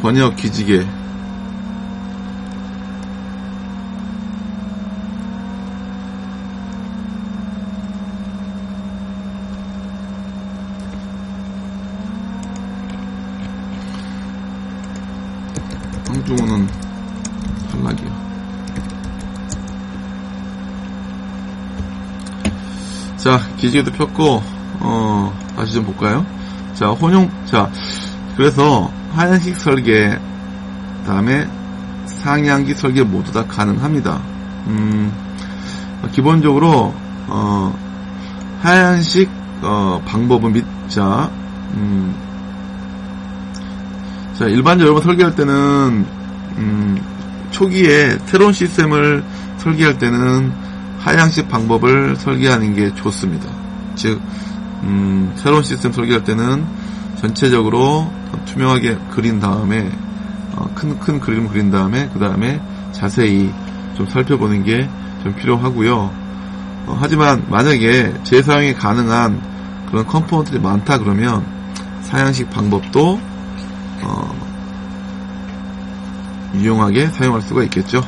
권혁 기지개 황중호는 탈락이야. 자, 기지개도 폈고, 어, 다시 좀 볼까요? 자, 혼용, 자, 그래서 하얀식 설계, 다음에 상향기 설계 모두 다 가능합니다. 음, 기본적으로, 어, 하얀식, 어, 방법은 및, 자, 음, 자, 일반적으로 설계할 때는, 음, 초기에 새로운 시스템을 설계할 때는 하향식 방법을 설계하는 게 좋습니다. 즉, 음, 새로운 시스템 설계할 때는 전체적으로 투명하게 그린 다음에, 어, 큰, 큰 그림 그린 다음에, 그 다음에 자세히 좀 살펴보는 게 좀 필요하고요. 어, 하지만 만약에 재사용이 가능한 그런 component들이 많다 그러면 상향식 방법도 어, 유용하게 사용할 수가 있겠죠.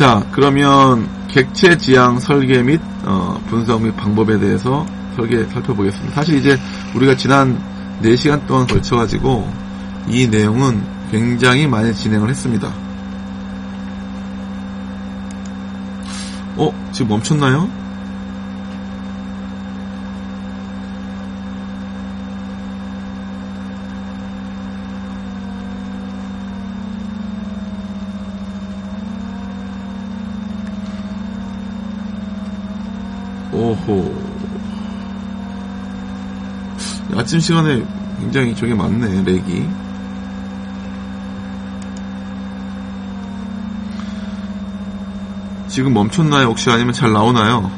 네. 자, 그러면 객체 지향 설계 및 어, 분석 및 방법에 대해서 설계 살펴보겠습니다. 사실 이제 우리가 지난 4시간 동안 걸쳐 가지고 이 내용은 굉장히 많이 진행을 했습니다. 어, 지금 멈췄나요? 오호. 아침 시간에 굉장히 저게 많네, 렉이. 지금 멈췄나요? 혹시 아니면 잘 나오나요?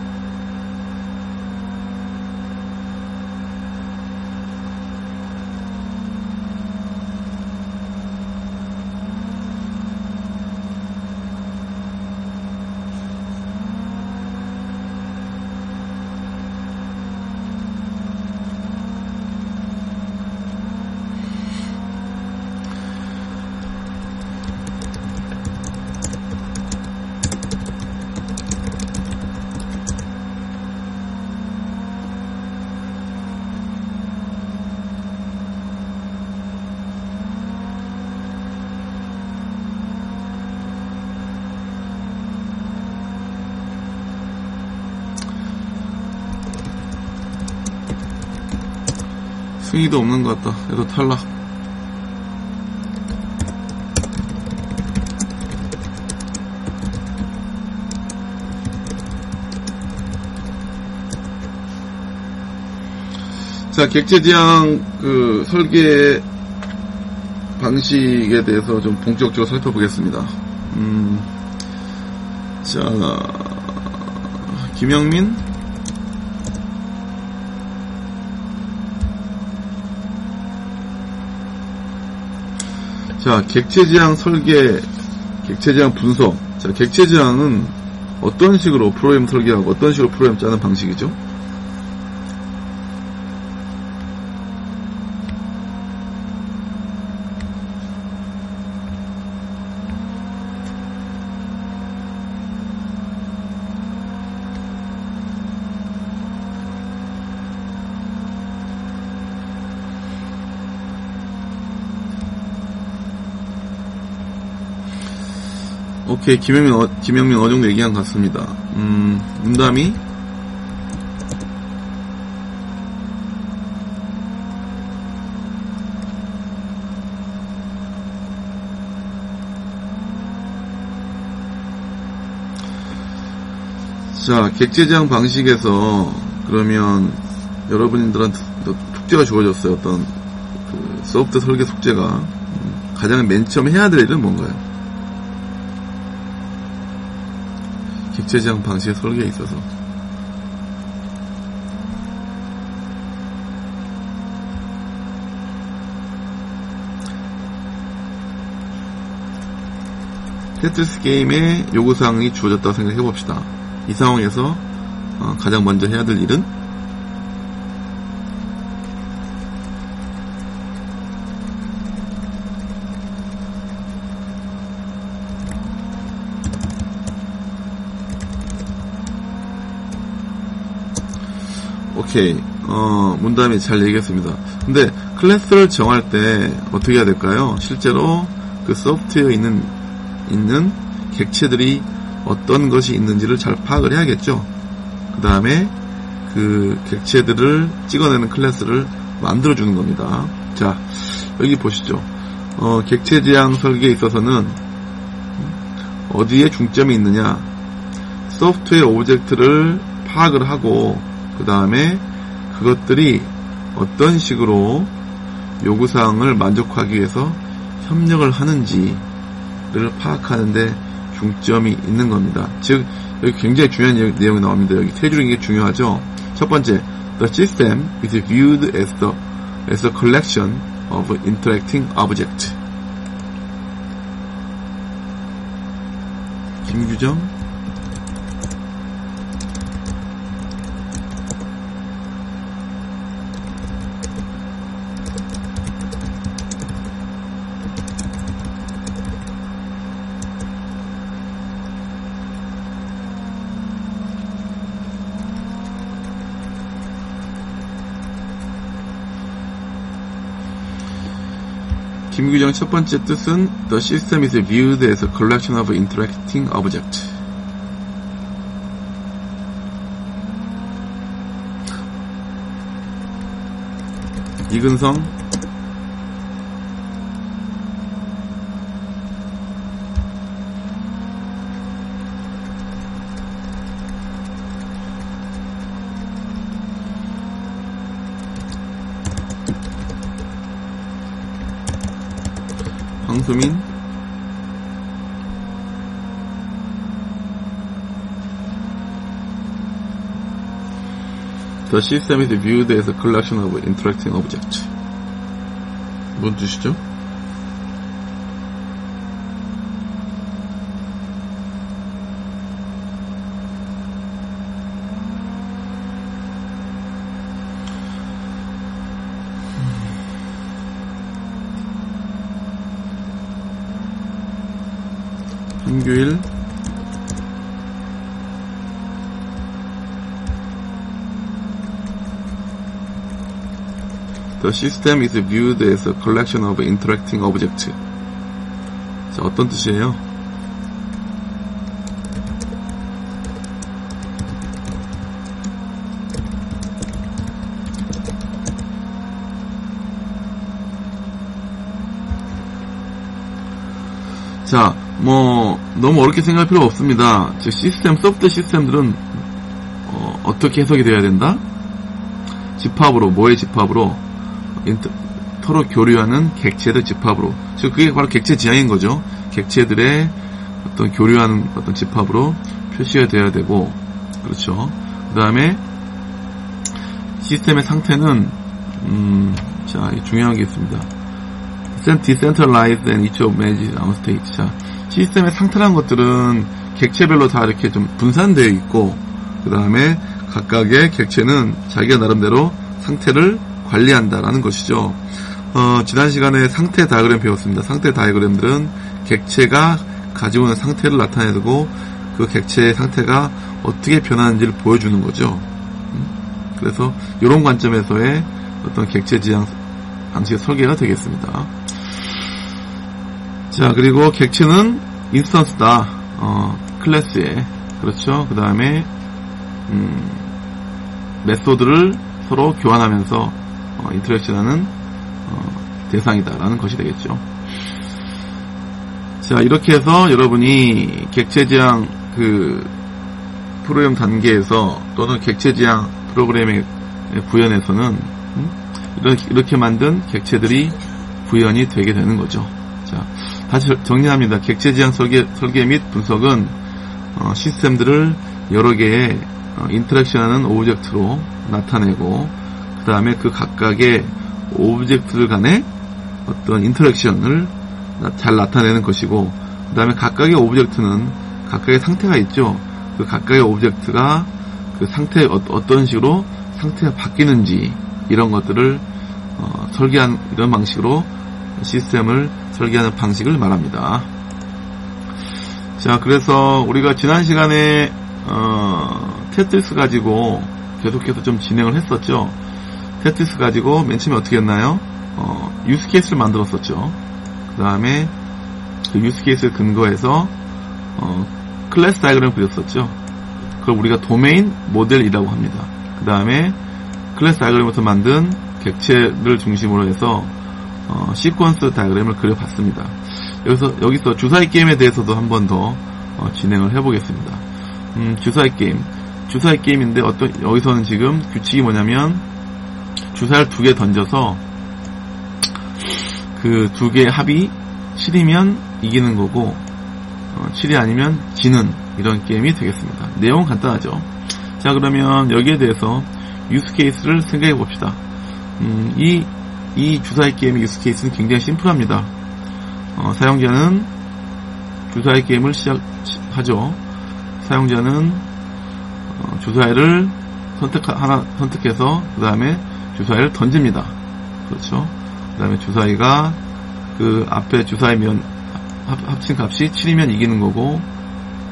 승희도 없는 것 같다. 얘도 탈락. 자, 객체지향 그 설계 방식에 대해서 좀 본격적으로 살펴보겠습니다. 음, 자, 김영민? 자, 객체지향 설계, 객체지향 분석. 자, 객체지향은 어떤 식으로 프로그램 설계하고 어떤 식으로 프로그램 짜는 방식이죠? 오케이, 김영민, 어, 김영민 어느 정도 얘기한 것 같습니다. 음, 문담이? 자, 객체제한 방식에서, 그러면, 여러분들한테 숙제가 주어졌어요. 어떤, 그, 소프트 설계 숙제가. 음, 가장 맨 처음 해야 될 일은 뭔가요? 객체지향 방식의 설계에 있어서 테트리스 게임의 요구사항이 주어졌다고 생각해 봅시다. 이 상황에서 어, 가장 먼저 해야 될 일은 오케이. 어, 문담이 잘 얘기했습니다. 근데 클래스를 정할 때 어떻게 해야 될까요? 실제로 그 소프트웨어에 있는, 있는 객체들이 어떤 것이 있는지를 잘 파악을 해야겠죠. 그 다음에 그 객체들을 찍어내는 클래스를 만들어주는 겁니다. 자, 여기 보시죠. 어, 객체 지향 설계에 있어서는 어디에 중점이 있느냐. 소프트웨어 오브젝트를 파악을 하고 그 다음에 그것들이 어떤 식으로 요구사항을 만족하기 위해서 협력을 하는지를 파악하는데 중점이 있는 겁니다. 즉, 여기 굉장히 중요한 내용이 나옵니다. 여기 세 줄인 게 중요하죠. 첫 번째, the system is viewed as the as a collection of interacting objects. 김규정 김규정 첫 번째 뜻은 The system is viewed as a collection of interacting objects. 이근성 The system is viewed as a collection of interacting objects. 뭔 뜻이죠? 한교일 The system is viewed as a collection of interacting objects. 자, 어떤 뜻이에요? 자, 뭐 너무 어렵게 생각할 필요 없습니다. 즉 시스템, 소프트 시스템들은 어, 떻게 해석이 돼야 된다? 집합으로, 뭐의 집합으로? 인터, 서로 교류하는 객체들 집합으로. 즉 그게 바로 객체 지향인 거죠. 객체들의 어떤 교류하는 어떤 집합으로 표시가 돼야 되고, 그렇죠. 그 다음에 시스템의 상태는 음, 자 중요한 게 있습니다. decentralized and each of managed on state. 자, 시스템의 상태라는 것들은 객체별로 다 이렇게 좀 분산되어 있고, 그 다음에 각각의 객체는 자기가 나름대로 상태를 관리한다라는 것이죠. 어, 지난 시간에 상태 다이그램 배웠습니다. 상태 다이그램들은 객체가 가지고 있는 상태를 나타내고 그 객체의 상태가 어떻게 변하는지를 보여주는 거죠. 음? 그래서 이런 관점에서의 어떤 객체 지향 방식의 설계가 되겠습니다. 자, 그리고 객체는 인스턴스다. 어, 클래스에. 그렇죠. 그 다음에, 음, 메소드를 서로 교환하면서, 어, 인터랙션하는, 어, 대상이다라는 것이 되겠죠. 자, 이렇게 해서 여러분이 객체 지향 그 프로그램 단계에서 또는 객체 지향 프로그램의 구현에서는 음? 이렇게, 만든 객체들이 구현이 되게 되는 거죠. 자, 다시 정리합니다. 객체 지향 설계, 설계 및 분석은 어, 시스템들을 여러 개의 어, interaction하는 object로 나타내고 그 다음에 그 각각의 object들 간의 어떤 interaction을 잘 나타내는 것이고 그 다음에 각각의 object는 각각의 상태가 있죠. 그 각각의 object가 그 상태 어, 어떤 식으로 상태가 바뀌는지 이런 것들을 어, 설계한 이런 방식으로 시스템을 설계하는 방식을 말합니다. 자, 그래서 우리가 지난 시간에 어, 테트리스 가지고 계속해서 좀 진행을 했었죠. 테트리스 가지고 맨 처음에 어떻게 했나요? 어, 유스 케이스를 만들었었죠. 그 다음에 그 use case를 근거해서 어, class diagram을 그렸었죠. 그걸 우리가 domain model이라고 합니다. 그 다음에 class diagram부터 만든 객체를 중심으로 해서 어, sequence diagram을 그려봤습니다. 여기서 여기서 주사위 게임에 대해서도 한 번 더 어, 진행을 해보겠습니다. 음, 주사위 게임, 주사위 게임인데 어떤 여기서는 지금 규칙이 뭐냐면 주사위를 두 개 던져서 그 두 개의 합이 7이면 이기는 거고 어, 7이 아니면 지는 이런 게임이 되겠습니다. 내용은 간단하죠. 자 그러면 여기에 대해서 유스 케이스를 생각해 봅시다. 음, 이, 이 주사위 게임의 유스 케이스는 굉장히 심플합니다. 어, 사용자는 주사위 게임을 시작하죠. 사용자는 어, 주사위를 선택 하나 선택해서 그 다음에 주사위를 던집니다. 그렇죠. 그 다음에 주사위가 그 앞에 주사위면 합, 친 값이 7이면 이기는 거고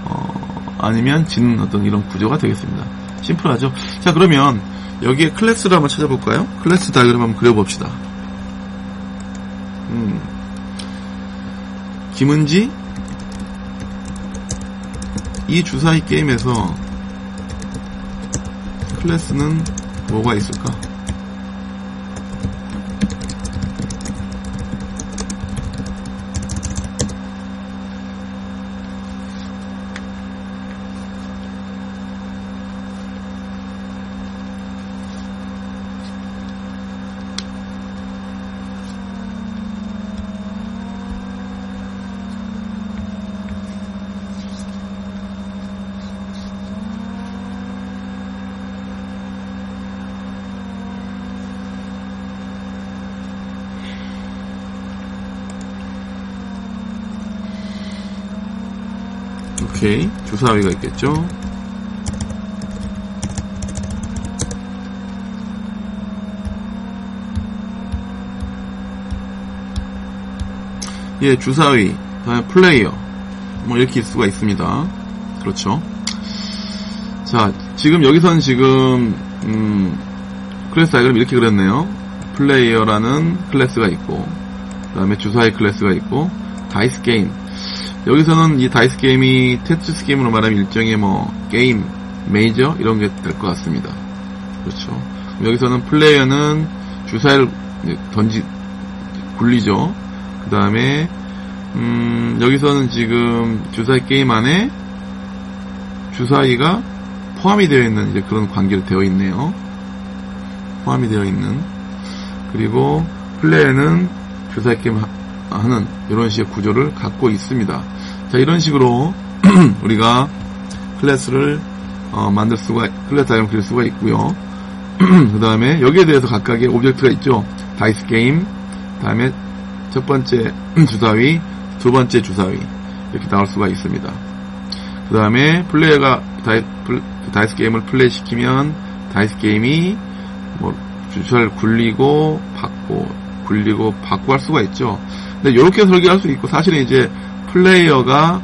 어, 아니면 지는 어떤 이런 구조가 되겠습니다. 심플하죠. 자 그러면 여기에 class를 한번 찾아볼까요? class diagram 한번 그려봅시다. 음. 김은지 이 주사위 게임에서 클래스는 뭐가 있을까? 주사위가 있겠죠. 예, 주사위, 플레이어, 뭐 이렇게 있을 수가 있습니다. 그렇죠. 자, 지금 여기서는 지금 음, class diagram 이렇게 그렸네요. 플레이어라는 class가 있고, 그 다음에 주사위 class가 있고, dice game. 여기서는 이 dice game이 테트리스 게임으로 말하면 일종의 뭐 게임, 매니저 이런 게 될 것 같습니다. 그렇죠. 여기서는 플레이어는 주사위를 던지 굴리죠. 그 다음에 음, 여기서는 지금 주사위 게임 안에 주사위가 포함이 되어 있는 이제 그런 관계로 되어 있네요. 포함이 되어 있는 그리고 플레이어는 주사위 게임 하는 이런 식의 구조를 갖고 있습니다. 자 이런 식으로 우리가 class를 어, 만들 수가 class diagram 그릴 수가 있고요. 그 다음에 여기에 대해서 각각의 object가 있죠. dice game, 다음에 첫 번째 주사위, 두 번째 주사위 이렇게 나올 수가 있습니다. 그 다음에 플레이어가 di-, dice game을 플레이 시키면 dice game이 뭐 주사위를 굴리고 받고 굴리고 받고 할 수가 있죠. 근데 이렇게 설계할 수 있고 사실은 이제 플레이어가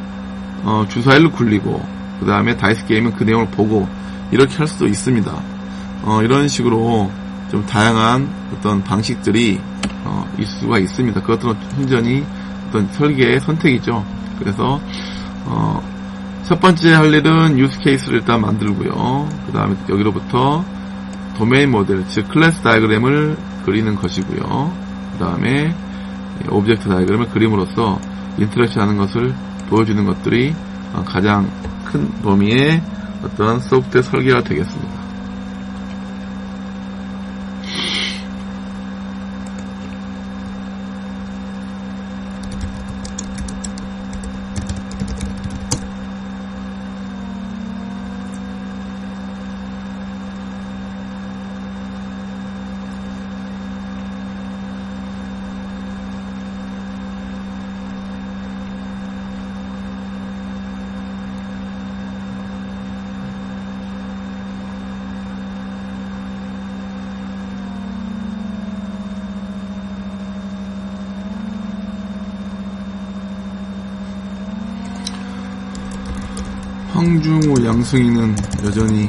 어, 주사위를 굴리고 그 다음에 dice game은 그 내용을 보고 이렇게 할 수도 있습니다. 어, 이런 식으로 좀 다양한 어떤 방식들이 어, 있을 수가 있습니다. 그것들은 완전히 어떤 설계의 선택이죠. 그래서 어, 첫 번째 할 일은 use case를 일단 만들고요. 그 다음에 여기로부터 domain model, 즉 class diagram을 그리는 것이고요. 그 다음에 object diagram을 그림으로써 interaction 하는 것을 보여주는 것들이 어, 가장 큰 범위의 어떤 소프트웨어 설계가 되겠습니다. 황중호 양승이는 여전히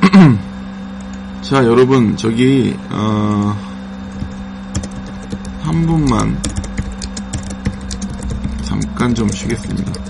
자 여러분 저기 어... 한 분만 잠깐 좀 쉬겠습니다.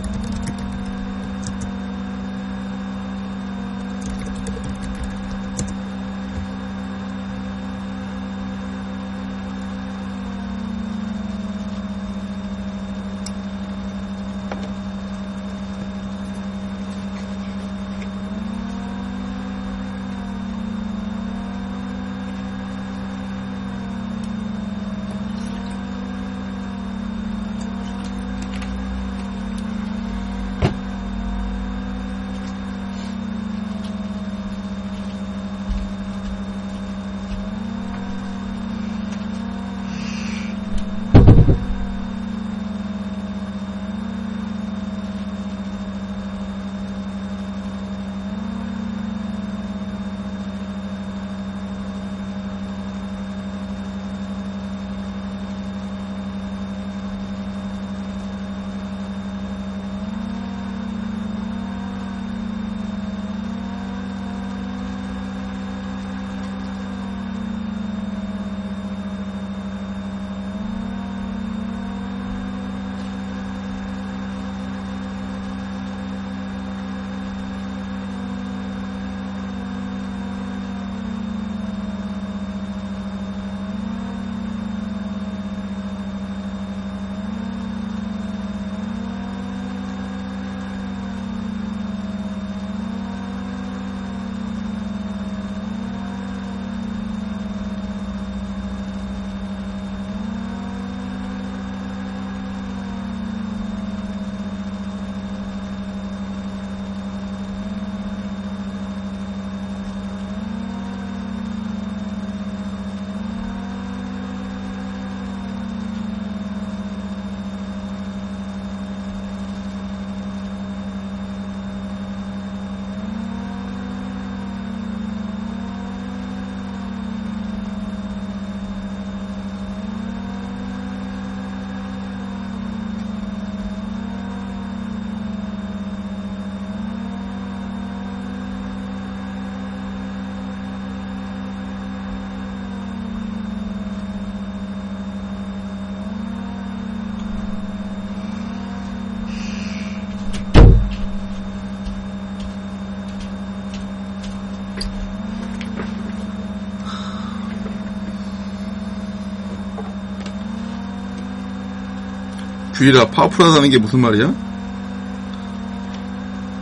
규일아, 파워풀하다는 게 무슨 말이야?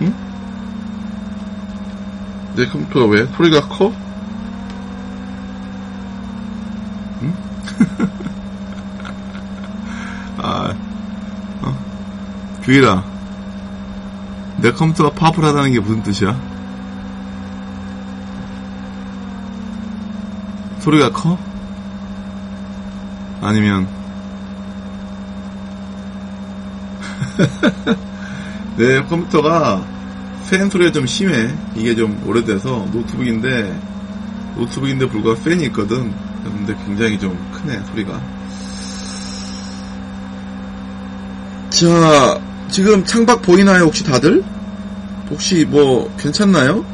응? 내 컴퓨터가 왜? 소리가 커? 응? 아, 어? 규일아, 내 컴퓨터가 파워풀하다는 게 무슨 뜻이야? 소리가 커? 아니면 내 컴퓨터가 팬 소리가 좀 심해. 이게 좀 오래돼서 노트북인데 노트북인데 불구하고 팬이 있거든. 근데 굉장히 좀 크네 소리가. 자 지금 창밖 보이나요 혹시 다들? 혹시 뭐 괜찮나요?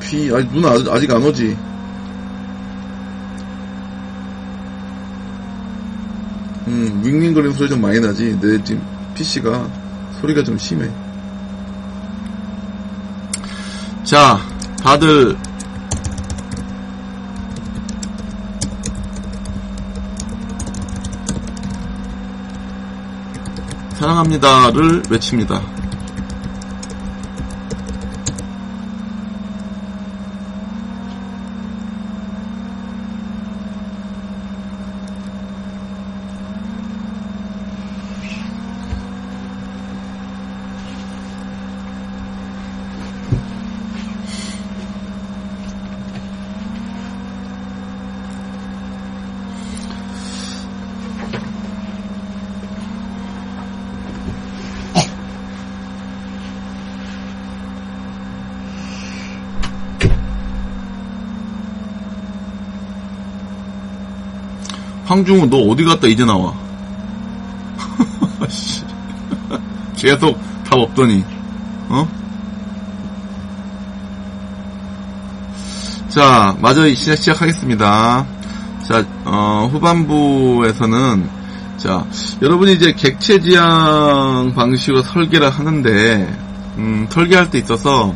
비 아직 눈 아직 안 오지. 음, 윙윙거리는 소리 좀 많이 나지. 내 지금 PC가 소리가 좀 심해. 자, 다들 사랑합니다를 외칩니다. 황중우 너 어디 갔다 이제 나와? 씨. 계속 답 없더니 어? 자, 마저 시작, 시작하겠습니다. 자, 어, 후반부에서는, 자, 여러분이 이제 객체 지향 방식으로 설계를 하는데, 음, 설계할 때 있어서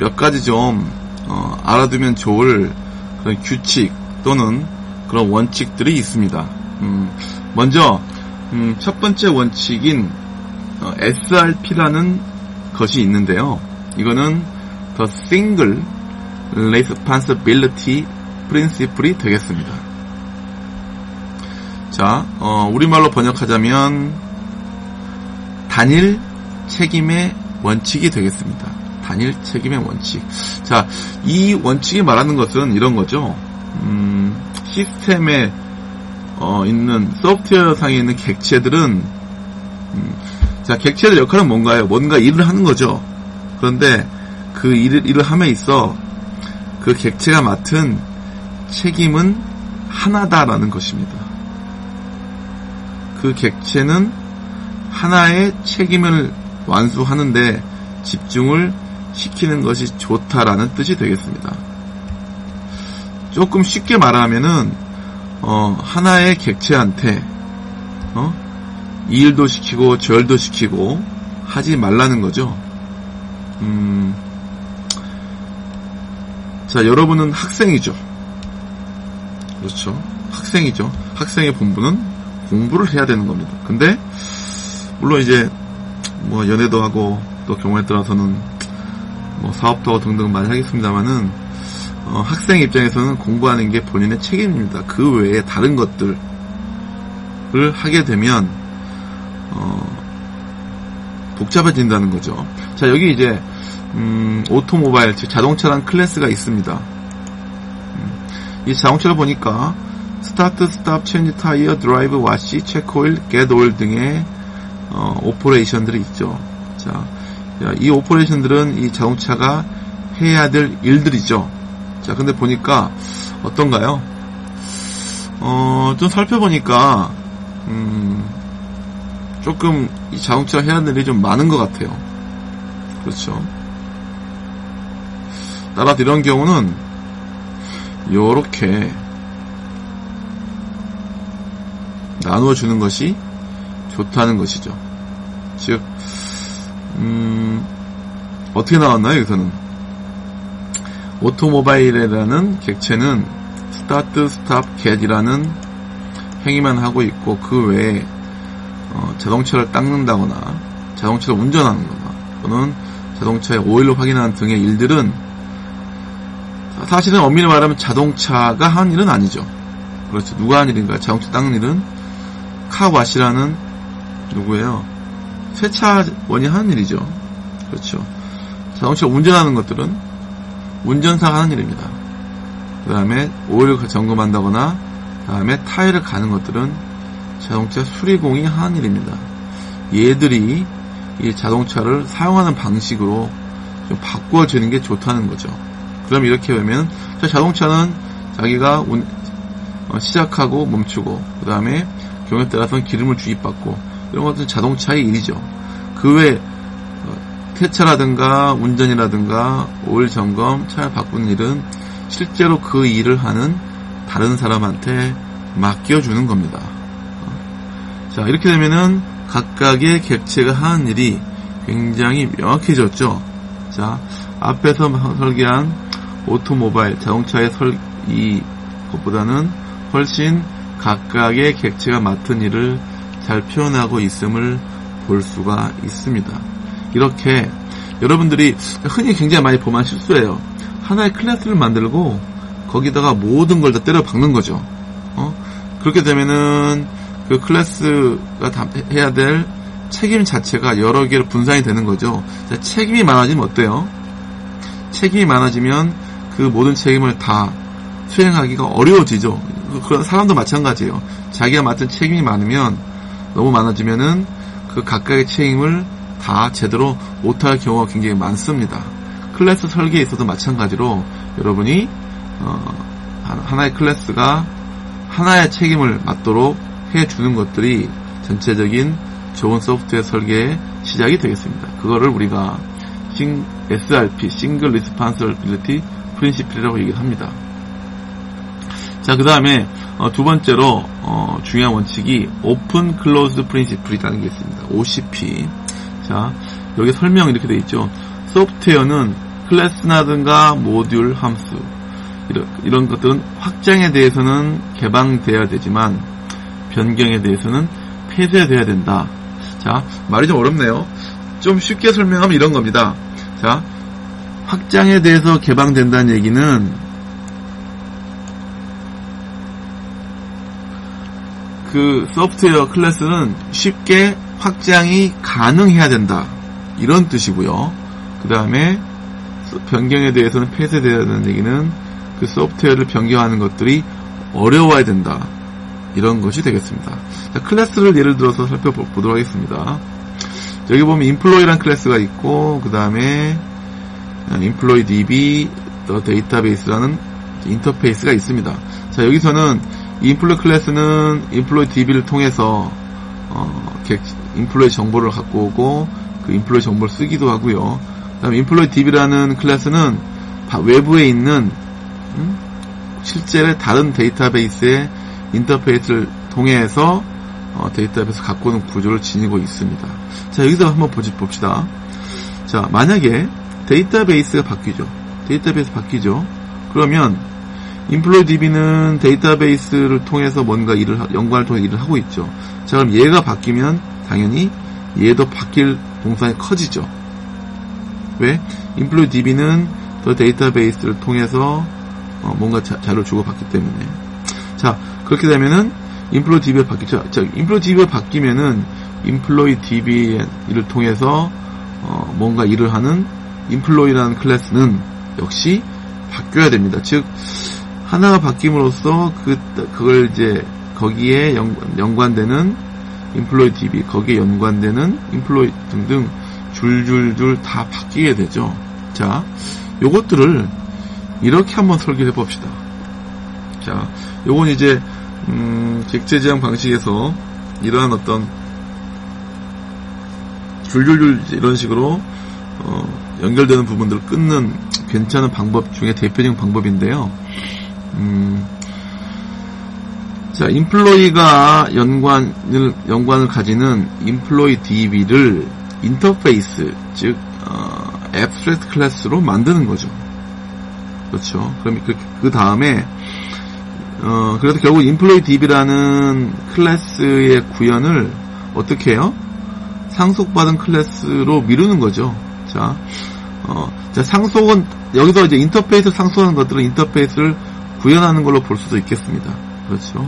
몇 가지 좀, 어, 알아두면 좋을 그런 규칙 또는 그런 원칙들이 있습니다. 음, 먼저, 음, 첫 번째 원칙인, 어, SRP라는 것이 있는데요. 이거는 The Single Responsibility Principle이 되겠습니다. 자, 어, 우리말로 번역하자면 단일 책임의 원칙이 되겠습니다. 단일 책임의 원칙. 자, 이 원칙이 말하는 것은 이런 거죠. 음, 시스템에 어, 있는 소프트웨어 상에 있는 객체들은 음, 자 객체들 역할은 뭔가요? 뭔가 일을 하는 거죠. 그런데 그 일을 일을 함에 있어 그 객체가 맡은 책임은 하나다라는 것입니다. 그 객체는 하나의 책임을 완수하는데 집중을 시키는 것이 좋다라는 뜻이 되겠습니다. 조금 쉽게 말하면은 어, 하나의 객체한테 어? 일도 시키고 절도 시키고 하지 말라는 거죠. 음, 자 여러분은 학생이죠. 그렇죠. 학생이죠. 학생의 본분은 공부를 해야 되는 겁니다. 근데 물론 이제 뭐 연애도 하고 또 경우에 따라서는 뭐 사업도 하고 등등 많이 하겠습니다만은 어, 학생 입장에서는 공부하는 게 본인의 책임입니다. 그 외에 다른 것들을 하게 되면 어, 복잡해진다는 거죠. 자 여기 이제 음, 오토모바일 즉 자동차란 클래스가 있습니다. 음, 이 자동차를 보니까 start, stop, change tire, drive, wash, check oil, get oil 등의 어, operation들이 있죠. 자, 이 operation들은 이 자동차가 해야 될 일들이죠. 자, 근데 보니까 어떤가요? 어, 좀 살펴보니까 음, 조금 이 자동차 일이 좀 많은 것 같아요. 그렇죠. 따라서 이런 경우는 요렇게 나누어 주는 것이 좋다는 것이죠. 즉, 음, 어떻게 나왔나요, 여기서는? automobile이라는 객체는 start, stop, get이라는 행위만 하고 있고 그 외에 어, 자동차를 닦는다거나 자동차를 운전하는 거나 또는 자동차의 오일을 확인하는 등의 일들은 사실은 엄밀히 말하면 자동차가 한 일은 아니죠. 그렇죠. 누가 한 일인가? 자동차 닦는 일은 카와시라는 누구예요? 세차원이 하는 일이죠. 그렇죠. 자동차 운전하는 것들은 운전사가 하는 일입니다. 그 다음에 오일을 점검한다거나 그 다음에 타이를 가는 것들은 자동차 수리공이 하는 일입니다. 얘들이 이 자동차를 사용하는 방식으로 좀 바꾸어지는 게 좋다는 거죠. 그럼 이렇게 되면 자동차는 자기가 운, 어, 시작하고 멈추고 그 다음에 경우에 따라서는 기름을 주입받고 이런 것들은 자동차의 일이죠. 그 외에 어, 세차라든가 운전이라든가 오일 점검, 차를 바꾸는 일은 실제로 그 일을 하는 다른 사람한테 맡겨주는 겁니다. 어. 자 이렇게 되면은 각각의 객체가 하는 일이 굉장히 명확해졌죠. 자 앞에서 설계한 오토모바일 자동차의 설, 이 것보다는 훨씬 각각의 객체가 맡은 일을 잘 표현하고 있음을 볼 수가 있습니다. 이렇게 여러분들이 흔히 굉장히 많이 보면 실수예요. 하나의 클래스를 만들고 거기다가 모든 걸 다 때려 박는 거죠. 어? 그렇게 되면은 그 클래스가 다 해야 될 책임 자체가 여러 개로 분산이 되는 거죠. 자, 책임이 많아지면 어때요? 책임이 많아지면 그 모든 책임을 다 수행하기가 어려워지죠. 그런 사람도 마찬가지예요. 자기가 맡은 책임이 많으면 너무 많아지면은 그 각각의 책임을 다 제대로 못할 경우가 굉장히 많습니다. 클래스 설계에 있어도 마찬가지로 여러분이 어, 하나의 클래스가 하나의 책임을 맡도록 해주는 것들이 전체적인 좋은 소프트웨어 설계의 시작이 되겠습니다. 그거를 우리가 SRP, Single Responsibility Principle이라고 얘기를 합니다. 자, 그 다음에 어, 두 번째로 어, 중요한 원칙이 Open Closed Principle이라는 게 있습니다. OCP. 자, 여기 설명 이렇게 되어 있죠. 소프트웨어는 클래스나든가 모듈 함수 이런, 이런 것들은 확장에 대해서는 개방되어야 되지만 변경에 대해서는 폐쇄돼야 된다. 자, 말이 좀 어렵네요. 좀 쉽게 설명하면 이런 겁니다. 자, 확장에 대해서 개방된다는 얘기는 그 소프트웨어 클래스는 쉽게 확장이 가능해야 된다. 이런 뜻이고요. 그 다음에 변경에 대해서는 폐쇄되어야 되는 얘기는 그 소프트웨어를 변경하는 것들이 어려워야 된다. 이런 것이 되겠습니다. 자, 클래스를 예를 들어서 살펴보도록 하겠습니다. 여기 보면 employee란 class가 있고 그 다음에 employee DB 더 데이터베이스라는 인터페이스가 있습니다. 자 여기서는 인플로이 클래스는 인플로이 DB를 통해서 어, employee 정보를 갖고 오고 그 employee 정보를 쓰기도 하고요. 그다음 인플로이 DB라는 클래스는 외부에 있는 음? 실제 다른 데이터베이스의 인터페이스를 통해서 어, 데이터베이스 갖고 오는 구조를 지니고 있습니다. 자, 여기서 한번 보지, 봅시다. 자, 만약에 데이터베이스가 바뀌죠. 데이터베이스 바뀌죠. 그러면 인플로이DB는 데이터베이스를 통해서 뭔가 일을 연관을 통해 일을 하고 있죠. 자, 그럼 얘가 바뀌면 당연히 얘도 바뀔 동산이 커지죠. 왜? 인플로이DB는 더 데이터베이스를 통해서 어, 뭔가 자, 자료를 주고받기 때문에. 자, 그렇게 되면은 인플로이 DB가 바뀌죠. 자, 인플로이 DB가 바뀌면은 인플로이 DB를 통해서 어, 뭔가 일을 하는 인플로이라는 클래스는 역시 바뀌어야 됩니다. 즉 하나가 바뀜으로써 그 그걸 이제 거기에 연, 연관되는 인플로이 DB, 거기에 연관되는 인플로이 등등 줄줄줄 다 바뀌게 되죠. 자, 요것들을 이렇게 한번 설계해 봅시다. 자, 요건 이제 음, 객체 제한 방식에서 이러한 어떤 줄줄줄 이런 식으로 어, 연결되는 부분들을 끊는 괜찮은 방법 중에 대표적인 방법인데요. 음, 자, 인플로이가 연관을 연관을 가지는 인플로이 DB를 인터페이스 즉 어, abstract class로 만드는 거죠. 그렇죠. 그럼 그, 그 다음에 어, 그래서 결국 employee DB라는 class의 구현을 어떻게 해요? 상속받은 class로 미루는 거죠. 자, 어, 자, 상속은, 여기서 이제 인터페이스 상속하는 것들은 인터페이스를 구현하는 걸로 볼 수도 있겠습니다. 그렇죠.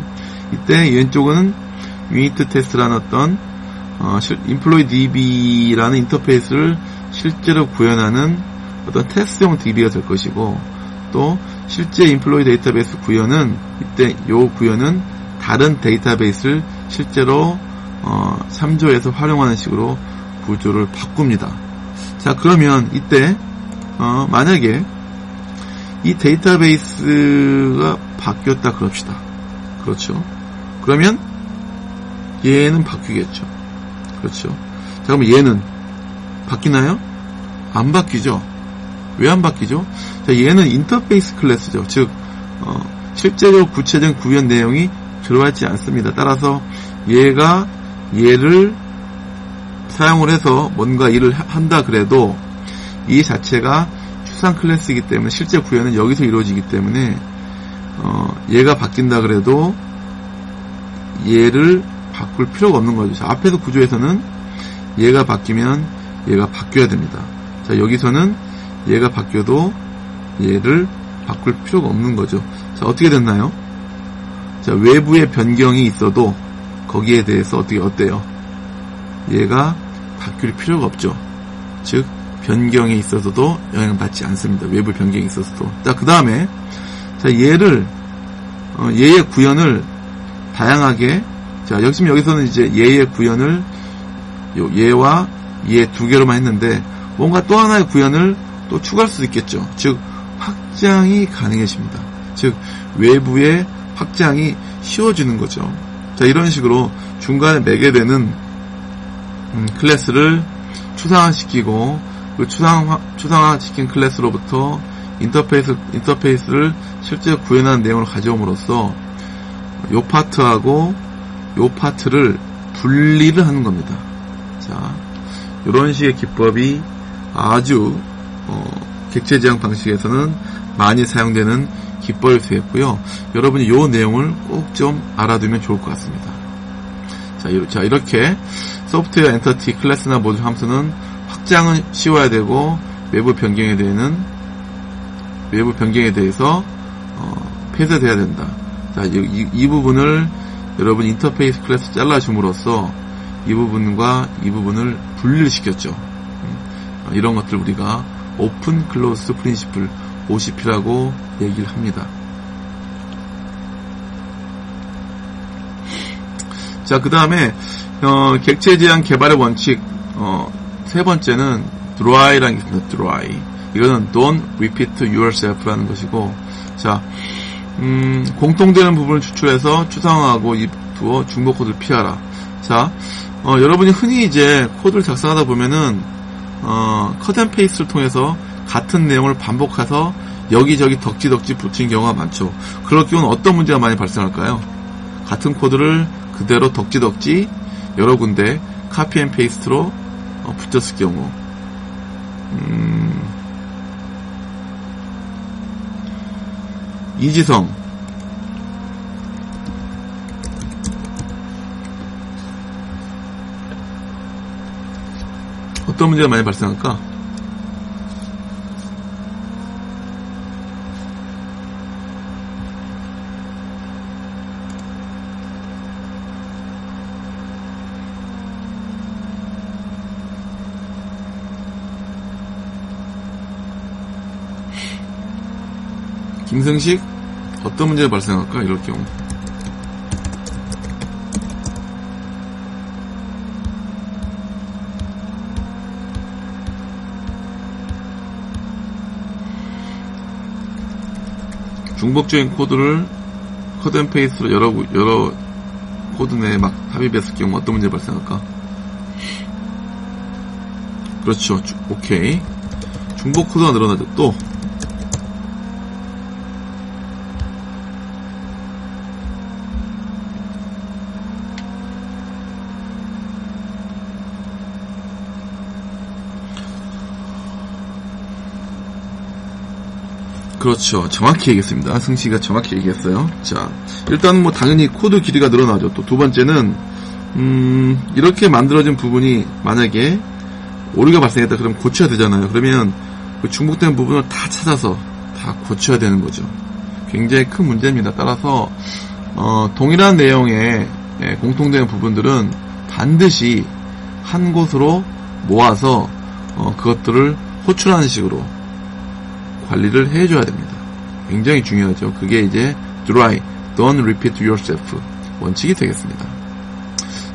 이때 왼쪽은 unit test라는 어떤, 어, employee DB라는 인터페이스를 실제로 구현하는 어떤 테스트용 DB가 될 것이고, 또 실제 employee 데이터베이스 구현은 이때 요 구현은 다른 데이터베이스를 실제로 어, 참조해서 활용하는 식으로 구조를 바꿉니다. 자 그러면 이때 어, 만약에 이 데이터베이스가 바뀌었다 그럽시다. 그렇죠. 그러면 얘는 바뀌겠죠. 그렇죠. 자 그러면 얘는 바뀌나요? 안 바뀌죠. 왜 안 바뀌죠? 자, 얘는 인터페이스 클래스죠. 즉 어, 실제로 구체적인 구현 내용이 들어와 있지 않습니다. 따라서 얘가 얘를 사용을 해서 뭔가 일을 한다 그래도 이 자체가 추상 클래스이기 때문에 실제 구현은 여기서 이루어지기 때문에 어, 얘가 바뀐다 그래도 얘를 바꿀 필요가 없는 거죠. 자, 앞에서 구조에서는 얘가 바뀌면 얘가 바뀌어야 됩니다. 자, 여기서는 얘가 바뀌어도 얘를 바꿀 필요가 없는 거죠. 자, 어떻게 됐나요? 자, 외부의 변경이 있어도 거기에 대해서 어떻게 어때요? 얘가 바뀔 필요가 없죠. 즉 변경이 있어서도 영향받지 않습니다. 외부 변경이 있어서도. 자, 그 다음에 자 얘를 어, 얘의 구현을 다양하게 자 역시 여기서는 이제 얘의 구현을 요 얘와 얘두 개로만 했는데 뭔가 또 하나의 구현을 또 추가할 수 있겠죠. 즉 확장이 가능해집니다. 즉 외부의 확장이 쉬워지는 거죠. 자, 이런 식으로 중간에 매게 되는 음, 클래스를 추상화시키고 그 추상화, 추상화시킨 클래스로부터 인터페이스, 인터페이스를 실제 구현하는 내용을 가져옴으로써 요 파트하고 요 파트를 분리를 하는 겁니다. 자, 이런 식의 기법이 아주 어, 객체 지향 방식에서는 많이 사용되는 기법이 되겠고요. 여러분이 이 내용을 꼭 좀 알아두면 좋을 것 같습니다. 자, 자, 이렇게 소프트웨어 entity 클래스나 모듈 함수는 확장은 쉬워야 되고 외부 변경에 대해는 외부 변경에 대해서 어, 폐쇄돼야 된다. 자, 이, 이, 부분을 여러분 인터페이스 클래스 잘라줌으로써 이 부분과 이 부분을 분리를 시켰죠. 음, 이런 것들 우리가 open close principle OCP라고 얘기를 합니다. 자, 그 다음에, 어, 객체 제한 개발의 원칙, 어, 세 번째는 dry라는 게 있습니다. dry. 이거는 don't repeat yourself라는 것이고, 자, 음, 공통되는 부분을 추출해서 추상화하고 두어 중복 코드를 피하라. 자, 어, 여러분이 흔히 이제 코드를 작성하다 보면은, 어, 컷앤 페이스를 통해서 같은 내용을 반복해서 여기저기 덕지덕지 붙인 경우가 많죠. 그럴 경우는 어떤 문제가 많이 발생할까요? 같은 코드를 그대로 덕지덕지 여러 군데 copy and paste로 어, 붙였을 경우 음, 이지성 어떤 문제가 많이 발생할까? 김승식 어떤 문제가 발생할까 이럴 경우 중복적인 코드를 cut and paste로 여러 여러 코드 내에 막 삽입했을 경우 어떤 문제 가 발생할까? 그렇죠. 오케이. 중복 코드가 늘어나죠. 또 그렇죠. 정확히 얘기했습니다. 승씨가 정확히 얘기했어요. 자, 일단 뭐 당연히 코드 길이가 늘어나죠. 또 두 번째는 음, 이렇게 만들어진 부분이 만약에 오류가 발생했다 그러면 고쳐야 되잖아요. 그러면 그 중복된 부분을 다 찾아서 다 고쳐야 되는 거죠. 굉장히 큰 문제입니다. 따라서 어, 동일한 내용의 예, 공통된 부분들은 반드시 한 곳으로 모아서 어, 그것들을 호출하는 식으로 관리를 해줘야 됩니다. 굉장히 중요하죠. 그게 이제 dry, don't repeat yourself 원칙이 되겠습니다.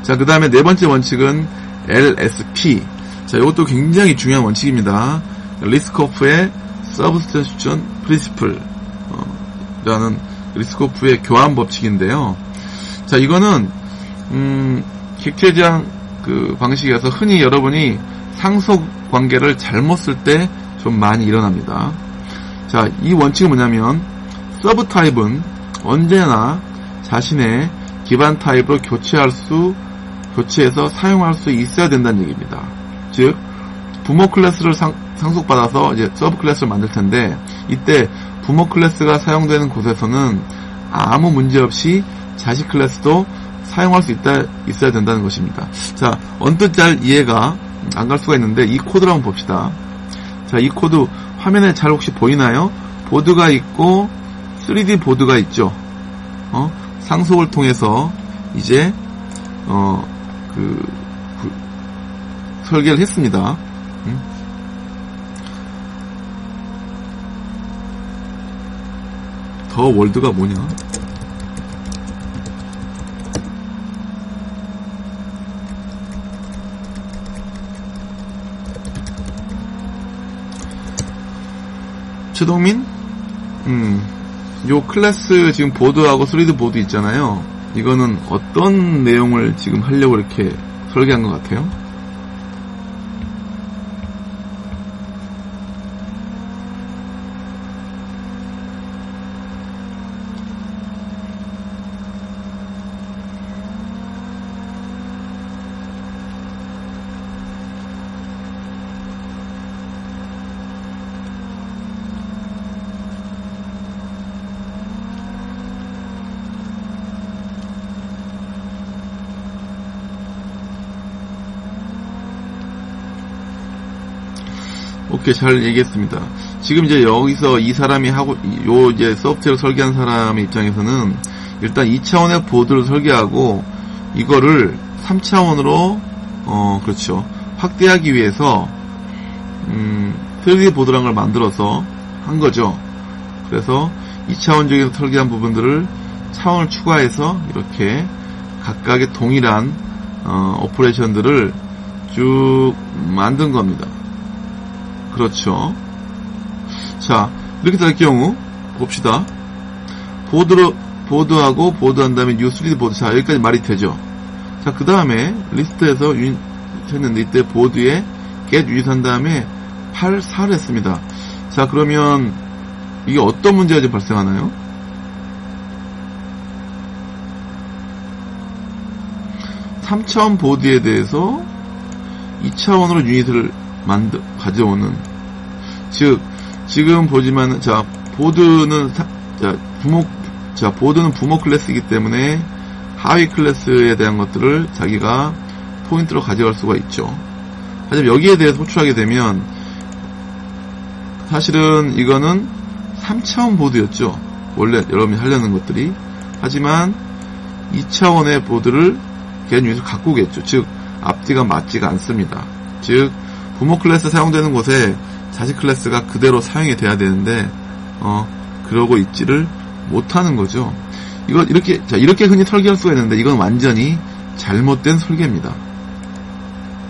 자, 그 다음에 네 번째 원칙은 LSP. 자, 이것도 굉장히 중요한 원칙입니다. 리스코프의 Substitution Principle 어, 라는 리스코프의 교환 법칙인데요. 자, 이거는 음, 객체지향 그 방식에서 흔히 여러분이 상속 관계를 잘못 쓸 때 좀 많이 일어납니다. 자, 이 원칙은 뭐냐면 sub type은 언제나 자신의 기반 타입으로 교체할 수 교체해서 사용할 수 있어야 된다는 얘기입니다. 즉 부모 클래스를 상, 속받아서 이제 sub 클래스를 만들 텐데 이때 부모 클래스가 사용되는 곳에서는 아무 문제 없이 자식 클래스도 사용할 수 있다 있어야 된다는 것입니다. 자 언뜻 잘 이해가 안 갈 수가 있는데 이 코드를 한번 봅시다. 자, 이 코드 화면에 잘 혹시 보이나요? 보드가 있고 3D 보드가 있죠. 어? 상속을 통해서 이제 어, 그, 그 설계를 했습니다. 음? 더 월드가 뭐냐? 최동민? 음, 요 클래스 지금 보드하고 3D 보드 있잖아요. 이거는 어떤 내용을 지금 하려고 이렇게 설계한 것 같아요? 오케이 잘 얘기했습니다. 지금 이제 여기서 이 사람이 하고 요 이제 소프트웨어 설계한 사람의 입장에서는 일단 2차원의 보드를 설계하고 이거를 3차원으로 어 그렇죠 확대하기 위해서 음 3D 보드라는 걸 만들어서 한 거죠. 그래서 2차원적인 설계한 부분들을 차원을 추가해서 이렇게 각각의 동일한 어, operation들을 쭉 만든 겁니다. 그렇죠. 자, 이렇게 될 경우, 봅시다. 보드로, 보드하고 보드한 다음에 new 3D 보드. 자, 여기까지 말이 되죠. 자, 그 다음에 리스트에서 유닛 했는데 이때 보드에 get unit 한 다음에 8, 4를 했습니다. 자, 그러면 이게 어떤 문제가 지금 발생하나요? (3차원) 보드에 대해서 2차원으로 유닛을 만들 가져오는 즉 지금 보지만 자 보드는 사, 자 부모 자 보드는 부모 클래스이기 때문에 하위 클래스에 대한 것들을 자기가 포인트로 가져갈 수가 있죠. 하지만 여기에 대해서 호출하게 되면 사실은 이거는 3차원 보드였죠. 원래 여러분이 하려는 것들이 하지만 2차원의 보드를 위해서 갖고 오겠죠. 즉 앞뒤가 맞지가 않습니다. 즉 부모 클래스 사용되는 곳에 자식 클래스가 그대로 사용이 돼야 되는데 어 그러고 있지를 못하는 거죠. 이거 이렇게 자 이렇게 흔히 설계할 수가 있는데 이건 완전히 잘못된 설계입니다.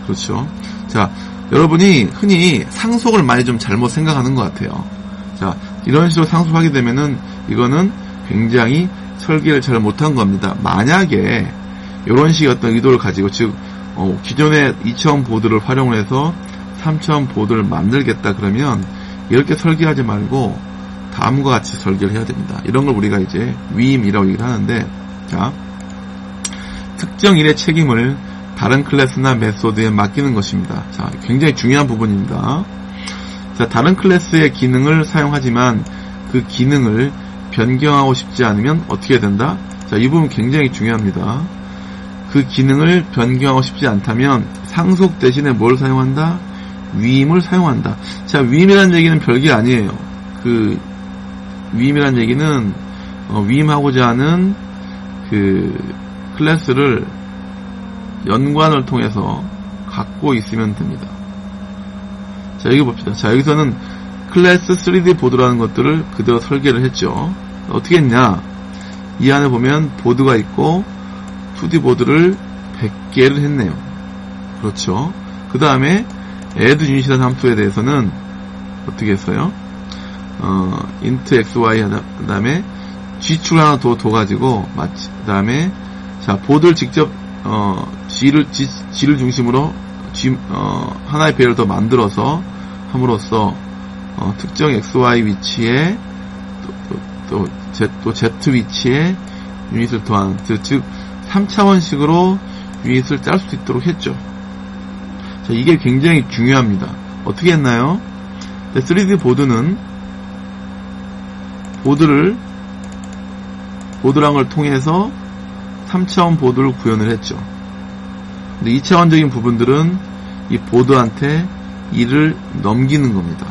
그렇죠. 자 여러분이 흔히 상속을 많이 좀 잘못 생각하는 것 같아요. 자 이런 식으로 상속하게 되면은 이거는 굉장히 설계를 잘 못한 겁니다. 만약에 이런 식의 어떤 의도를 가지고 즉 어, 기존의 2차원 보드를 활용해서 3차원 보드를 만들겠다 그러면 이렇게 설계하지 말고 다음과 같이 설계를 해야 됩니다. 이런 걸 우리가 이제 위임이라고 얘기를 하는데 자 특정 일의 책임을 다른 클래스나 메소드에 맡기는 것입니다. 자 굉장히 중요한 부분입니다. 자 다른 클래스의 기능을 사용하지만 그 기능을 변경하고 싶지 않으면 어떻게 된다? 자, 이 부분 굉장히 중요합니다. 그 기능을 변경하고 싶지 않다면 상속 대신에 뭘 사용한다? 위임을 사용한다. 자, 위임이라는 얘기는 별게 아니에요. 그 위임이라는 얘기는 어, 위임하고자 하는 그 클래스를 연관을 통해서 갖고 있으면 됩니다. 자, 여기 봅시다. 자, 여기서는 클래스 3D 보드라는 것들을 그대로 설계를 했죠. 어떻게 했냐? 이 안에 보면 보드가 있고 2D 보드를 100개를 했네요. 그렇죠. 그 다음에 add 유닛이라는 함수에 대해서는 어떻게 했어요? 어, int xy 그 다음에 g축을 하나 더 둬가지고 마치 그 다음에 자 보드를 직접 어, g를 g, g를 중심으로 g 어, 하나의 배를 더 만들어서 함으로써 어, 특정 xy 위치에 또, 또, 또, z, 또 z 위치에 유닛을 더하는 즉 3차원식으로 유닛을 짤 수 있도록 했죠. 자, 이게 굉장히 중요합니다. 어떻게 했나요? 3D 보드는 보드를 보드랑을 통해서 3차원 보드를 구현을 했죠. 근데 2차원적인 부분들은 이 보드한테 일을 넘기는 겁니다.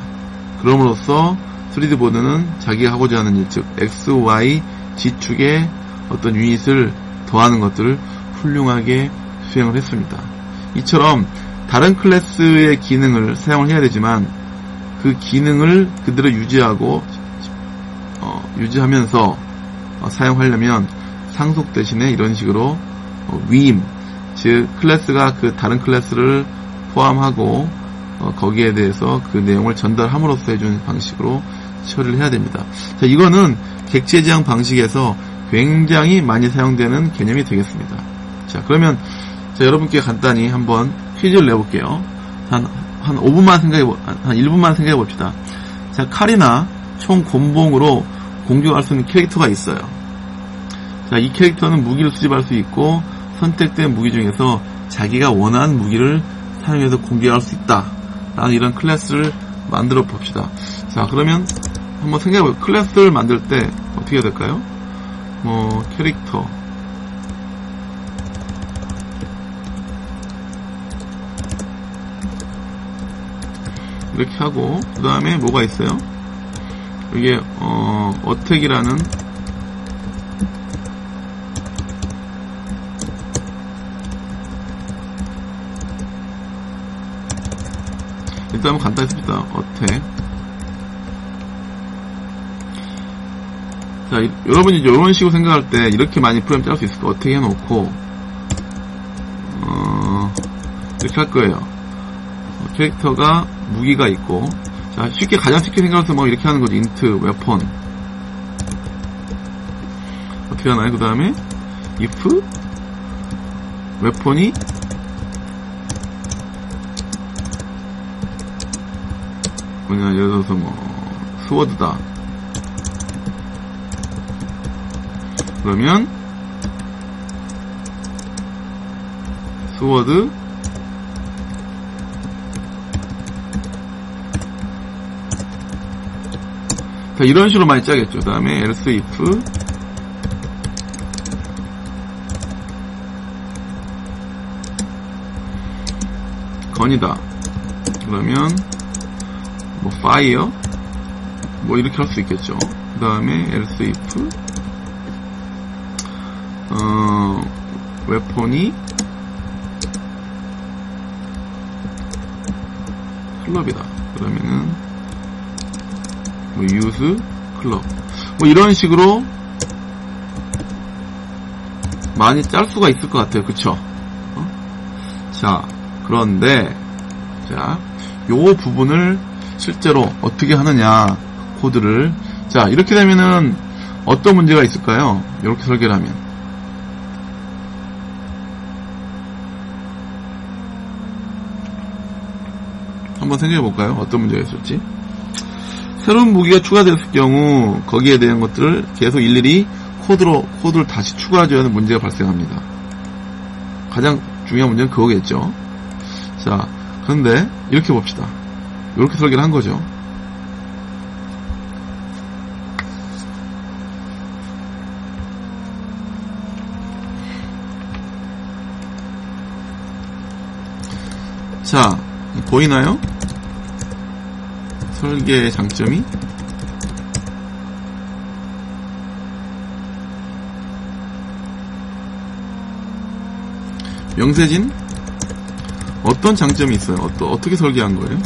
그럼으로써 3D 보드는 자기가 하고자 하는 일, 즉 X, Y, G축의 어떤 유닛을 더하는 것들을 훌륭하게 수행을 했습니다. 이처럼 다른 클래스의 기능을 사용을 해야 되지만 그 기능을 그대로 유지하고 어, 유지하면서 어, 사용하려면 상속 대신에 이런 식으로 어, 위임 즉 클래스가 그 다른 클래스를 포함하고 어, 거기에 대해서 그 내용을 전달함으로써 해주는 방식으로 처리를 해야 됩니다. 자, 이거는 객체 지향 방식에서 굉장히 많이 사용되는 개념이 되겠습니다. 자, 그러면 자, 여러분께 간단히 한번 퀴즈를 내볼게요. 한, 한 5분만 생각해, 한 1분만 생각해 봅시다. 자, 칼이나 총 곤봉으로 공격할 수 있는 캐릭터가 있어요. 자, 이 캐릭터는 무기를 수집할 수 있고, 선택된 무기 중에서 자기가 원하는 무기를 사용해서 공격할 수 있다. 라는 이런 클래스를 만들어 봅시다. 자, 그러면 한번 생각해 봐요 클래스를 만들 때 어떻게 해야 될까요? 뭐, 캐릭터. 이렇게 하고 그 다음에 뭐가 있어요? 이게 어, 어택이라는 일단 씁니다. 어택 자, 여러분이 이런 식으로 생각할 때 이렇게 많이 프레임 짤 수 있을까? 어떻게 해놓고 어, 이렇게 할 거예요. 캐릭터가 무기가 있고 자 쉽게 가장 쉽게 생각해서 뭐 이렇게 하는 거지. int weapon 어떻게 하나요? 그 다음에 if 웨폰이 뭐냐 예를 들어서 뭐 sword다. 그러면 스워드 자, 이런 식으로 많이 짜겠죠. 그 다음에 else if 건이다. 그러면 뭐 fire 뭐 이렇게 할 수 있겠죠. 그 다음에 else if 어, 웨폰이 클럽이다. 그러면은 뭐 유스 클럽. 뭐 이런 식으로 많이 짤 수가 있을 것 같아요. 그쵸? 어? 자 그런데 자 요 부분을 실제로 어떻게 하느냐 코드를. 자 이렇게 되면은 어떤 문제가 있을까요? 이렇게 설계를 하면. 한번 생각해 볼까요? 어떤 문제가 있을지 새로운 무기가 추가됐을 경우 거기에 대한 것들을 계속 일일이 코드로 코드를 다시 추가해줘야 하는 문제가 발생합니다. 가장 중요한 문제는 그거겠죠. 자, 그런데 이렇게 봅시다. 이렇게 설계를 한 거죠. 자, 보이나요? 설계의 장점이? 명세진? 어떤 장점이 있어요? 어떠, 어떻게 설계한 거예요?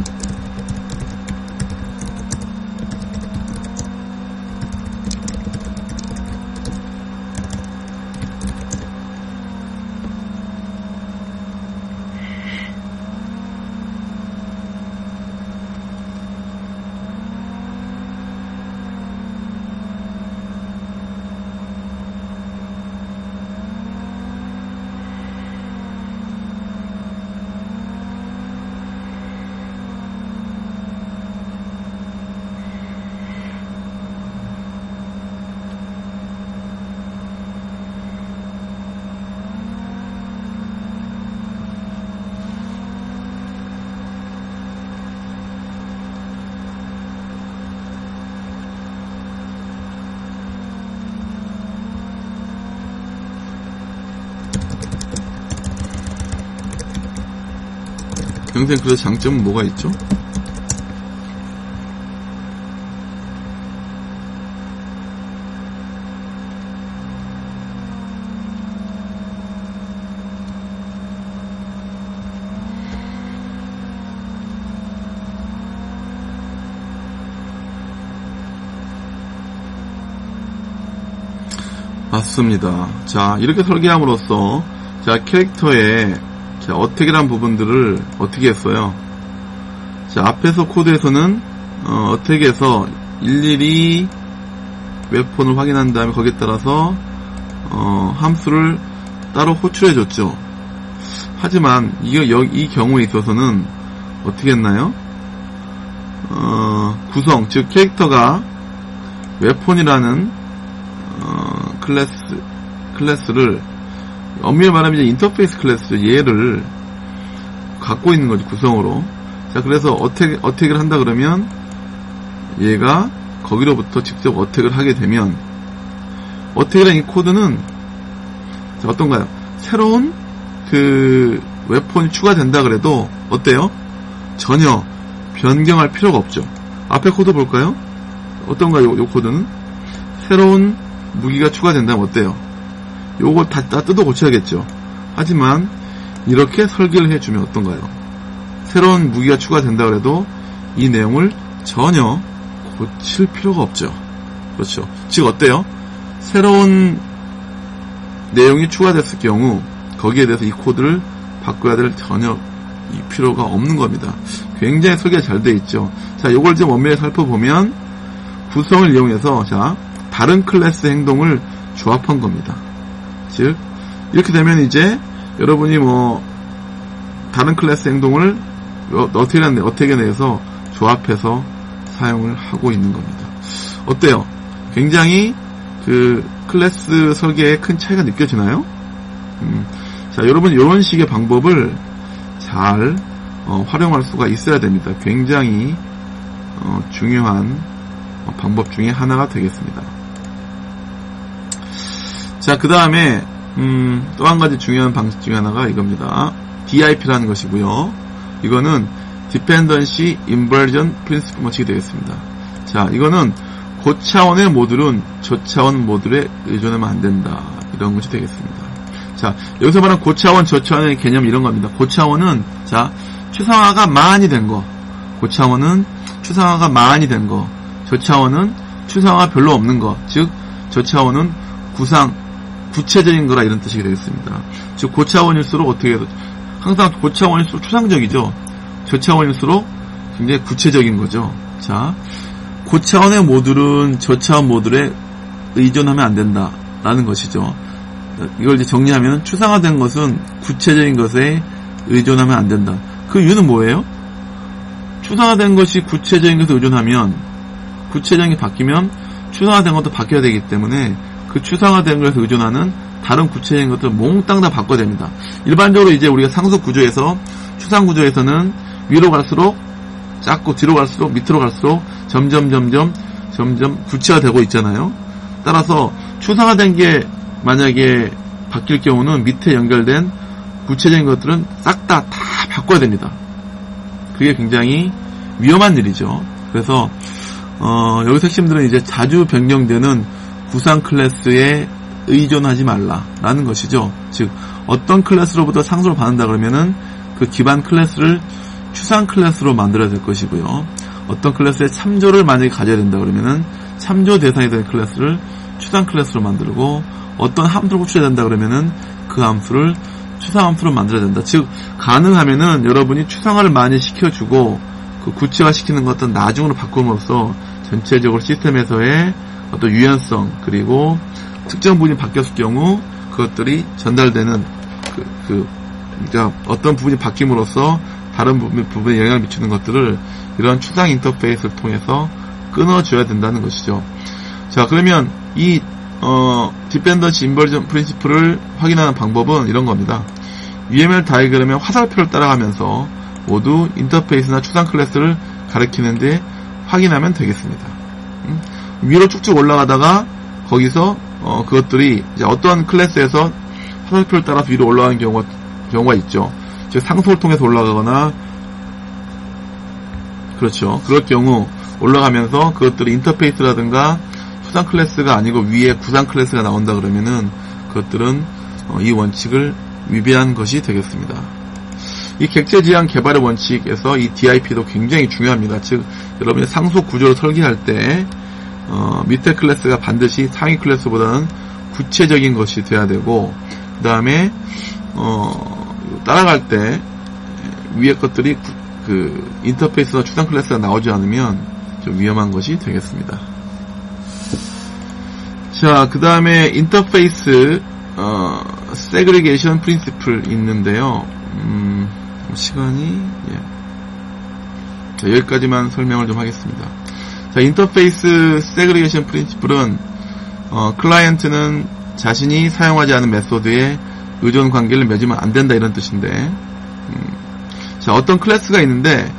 평생 그래서 장점은 뭐가 있죠? 맞습니다. 자, 이렇게 설계함으로써 자, 캐릭터의 자, 어택이란 부분들을 어떻게 했어요? 자, 앞에서 코드에서는 어, 어택에서 일일이 웹폰을 확인한 다음에 거기에 따라서 어, 함수를 따로 호출해 줬죠. 하지만 이, 이 경우에 있어서는 어떻게 했나요? 어, 구성, 즉 캐릭터가 웹폰이라는 어, 클래스 클래스를 엄밀히 말하면 이제 인터페이스 클래스죠. 얘를 갖고 있는 거지 구성으로. 자 그래서 attack attack을 한다 그러면 얘가 거기로부터 직접 attack을 하게 되면 attack이라는 이 코드는 자, 어떤가요? 새로운 그 weapon이 추가된다 그래도 어때요? 전혀 변경할 필요가 없죠. 앞에 코드 볼까요? 어떤가요? 요, 요 코드는 새로운 무기가 추가된다면 어때요? 요거 다, 다 뜯어 고쳐야겠죠. 하지만 이렇게 설계를 해주면 어떤가요? 새로운 무기가 추가된다 그래도 이 내용을 전혀 고칠 필요가 없죠. 그렇죠. 즉 어때요? 새로운 내용이 추가됐을 경우 거기에 대해서 이 코드를 바꿔야 될 전혀 이 필요가 없는 겁니다. 굉장히 설계가 잘 돼 있죠. 자, 요걸 좀 엄밀히 살펴보면 구성을 이용해서 자 다른 클래스 행동을 조합한 겁니다. 즉 이렇게 되면 이제 여러분이 뭐 다른 클래스 행동을 어떻게 어떻게 내서 조합해서 사용을 하고 있는 겁니다. 어때요? 굉장히 그 클래스 설계에 큰 차이가 느껴지나요? 음, 자, 여러분 이런 식의 방법을 잘 어, 활용할 수가 있어야 됩니다. 굉장히 어, 중요한 방법 중에 하나가 되겠습니다. 자, 그 다음에 음, 또 한 가지 중요한 방식 중에 하나가 이겁니다. DIP라는 것이고요. 이거는 Dependency Inversion Principle 방식이 되겠습니다. 자, 이거는 고차원의 모듈은 저차원 모듈에 의존하면 안 된다. 이런 것이 되겠습니다. 자, 여기서 말하는 고차원, 저차원의 개념 이런 겁니다. 고차원은 자, 추상화가 많이 된 거. 고차원은 추상화가 많이 된 거. 저차원은 추상화가 별로 없는 거. 즉, 저차원은 구상, 구체적인 거라 이런 뜻이 되겠습니다. 즉 고차원일수록 어떻게 해서 항상 고차원일수록 추상적이죠. 저차원일수록 굉장히 구체적인 거죠. 자, 고차원의 모듈은 저차원 모듈에 의존하면 안 된다라는 것이죠. 이걸 이제 정리하면 추상화된 것은 구체적인 것에 의존하면 안 된다. 그 이유는 뭐예요? 추상화된 것이 구체적인 것에 의존하면 구체적인 게 바뀌면 추상화된 것도 바뀌어야 되기 때문에 그 추상화된 것에 의존하는 다른 구체적인 것들을 몽땅 다 바꿔야 됩니다. 일반적으로 이제 우리가 상속 구조에서 추상 구조에서는 위로 갈수록 작고 뒤로 갈수록 밑으로 갈수록 점점 점점 점점 구체화되고 있잖아요. 따라서 추상화된 게 만약에 바뀔 경우는 밑에 연결된 구체적인 것들은 싹 다다 바꿔야 됩니다. 그게 굉장히 위험한 일이죠. 그래서 어, 여기서 핵심들은 이제 자주 변경되는 구상 클래스에 의존하지 말라라는 것이죠. 즉 어떤 클래스로부터 상속을 받는다 그러면은 그 기반 클래스를 추상 클래스로 만들어야 될 것이고요. 어떤 클래스의 참조를 만약에 가져야 된다 그러면은 참조 대상이 된 클래스를 추상 클래스로 만들고 어떤 함수를 호출해야 된다 그러면은 그 함수를 추상 함수로 만들어야 된다. 즉 가능하면은 여러분이 추상화를 많이 시켜주고 그 구체화 시키는 것은 나중으로 바꿈으로써 전체적으로 시스템에서의 어떤 유연성 그리고 특정 부분이 바뀌었을 경우 그것들이 전달되는 그, 그 그러니까 어떤 부분이 바뀜으로써 다른 부분, 부분 에 영향을 미치는 것들을 이런 추상 인터페이스를 통해서 끊어줘야 된다는 것이죠. 자, 그러면 이, 어, dependency inversion principle을 확인하는 방법은 이런 겁니다. UML 다이어그램의 화살표를 따라가면서 모두 인터페이스나 추상 클래스를 가리키는지 확인하면 되겠습니다. 음? 위로 쭉쭉 올라가다가 거기서 어, 그것들이 어떤 클래스에서 화살표를 따라서 위로 올라가는 경우가, 경우가 있죠. 즉 상소를 통해서 올라가거나 그렇죠. 그럴 경우 올라가면서 그것들이 인터페이스라든가 수상 클래스가 아니고 위에 구상 클래스가 나온다 그러면은 그것들은 어, 이 원칙을 위배한 것이 되겠습니다. 이 객체 지향 개발의 원칙에서 이 DIP도 굉장히 중요합니다. 즉 여러분이 상속 구조를 설계할 때 어, 밑에 클래스가 반드시 상위 클래스보다는 구체적인 것이 돼야 되고 그 다음에 어, 따라갈 때 위에 것들이 구, 그 인터페이스나 추상 클래스가 나오지 않으면 좀 위험한 것이 되겠습니다. 자, 그 다음에 인터페이스 어, segregation principle 있는데요. 음, 시간이 예. 자, 여기까지만 설명을 좀 하겠습니다. 자, interface segregation principle은 어, 클라이언트는 자신이 사용하지 않은 method에 의존 관계를 맺으면 안 된다 이런 뜻인데 음, 자, 어떤 클래스가 있는데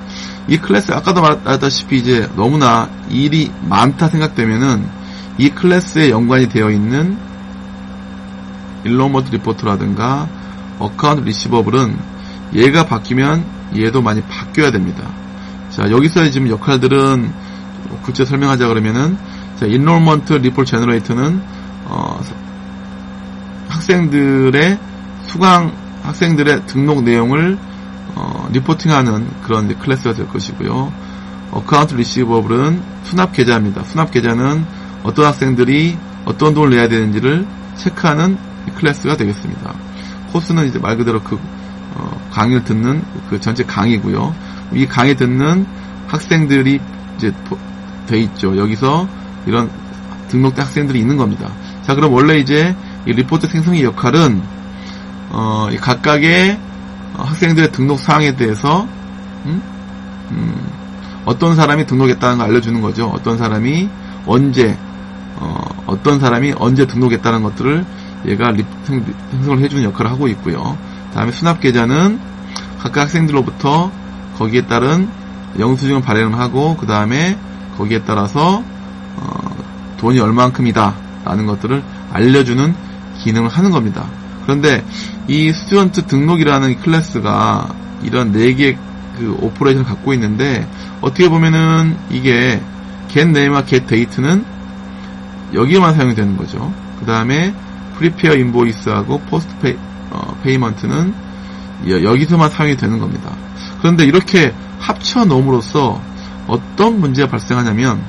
이 클래스 아까도 말했다시피 이제 너무나 일이 많다 생각되면은 이 클래스에 연관이 되어 있는 enrollment report라든가 account receivable은 얘가 바뀌면 얘도 많이 바뀌어야 됩니다. 자, 여기서 지금 역할들은 구체 설명하자 그러면은 자, enrollment report generator는 어, 학생들의 수강 학생들의 등록 내용을 어, reporting하는 그런 클래스가 될 것이고요. account receivable은 수납 계좌입니다. 수납 계좌는 어떤 학생들이 어떤 돈을 내야 되는지를 체크하는 클래스가 되겠습니다. 코스는 이제 말 그대로 그 어, 강의를 듣는 그 전체 강의고요. 이 강의 듣는 학생들이 이제 돼 있죠. 여기서 이런 등록된 학생들이 있는 겁니다. 자, 그럼 원래 이제 이 리포트 생성의 역할은 어, 각각의 학생들의 등록 사항에 대해서 음? 음, 어떤 사람이 등록했다는 걸 알려주는 거죠. 어떤 사람이 언제 어, 떤 사람이 언제 등록했다는 것들을 얘가 생, 성을 해주는 역할을 하고 있고요. 다음에 수납 계좌는 각각 학생들로부터 거기에 따른 영수증을 발행을 하고 그 다음에 거기에 따라서 어, 돈이 얼만큼이다 라는 것들을 알려주는 기능을 하는 겁니다. 그런데 이 student 등록이라는 클래스가 이런 4개의 그 operation을 갖고 있는데 어떻게 보면은 이게 get name와 get date는 여기에만 사용이 되는 거죠. 그 다음에 invoice하고 post pay, 어, payment는 여기서만 사용이 되는 겁니다. 그런데 이렇게 합쳐 놓음으로써 어떤 문제가 발생하냐면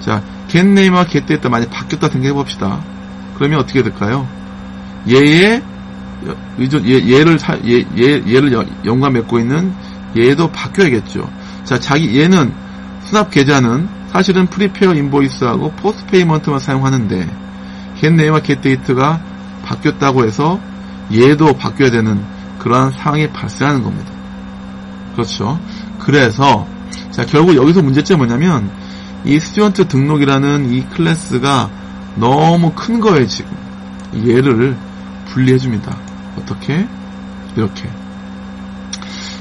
자 get name와 get date가 많이 바뀌었다 생각해 봅시다. 그러면 어떻게 될까요? 얘의 의존 얘, 얘를 사, 얘, 얘, 얘를 연관 맺고 있는 얘도 바뀌어야겠죠. 자, 자기 얘는 수납 계좌는 사실은 prepare invoice하고 post payment만 사용하는데 getName과 getDate가 바뀌었다고 해서 얘도 바뀌어야 되는 그러한 상황이 발생하는 겁니다. 그렇죠. 그래서 자 결국 여기서 문제점이 뭐냐면 이 student 등록이라는 이 클래스가 너무 큰 거예요 지금 얘를 분리해 줍니다. 어떻게? 이렇게.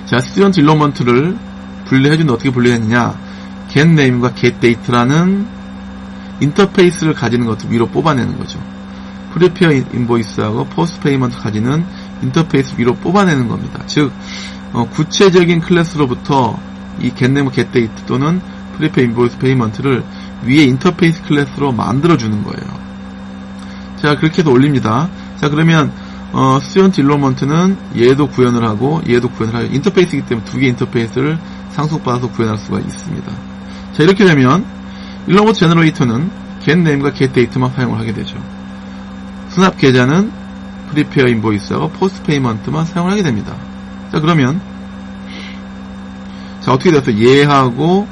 자, student enrollment를 분리해준다. 어떻게 분리했느냐? getName과 getDate라는 인터페이스를 가지는 것을 위로 뽑아내는 거죠. prepare invoice하고 post payment 가지는 인터페이스 위로 뽑아내는 겁니다. 즉, 어, 구체적인 클래스로부터 이 getName, getDate 또는 prepare invoice payment를 위에 인터페이스 클래스로 만들어주는 거예요. 자, 그렇게 해서 올립니다. 자, 그러면, 어, student enrollment는 얘도 구현을 하고, 얘도 구현을 하고, 인터페이스이기 때문에 두 개 인터페이스를 상속받아서 구현할 수가 있습니다. 자, 이렇게 되면, enrollment generator는 getName과 getDate만 사용을 하게 되죠. 수납 계좌는 prepare invoice하고 post payment만 사용을 하게 됩니다. 자, 그러면, 자, 어떻게 됐어? 얘하고,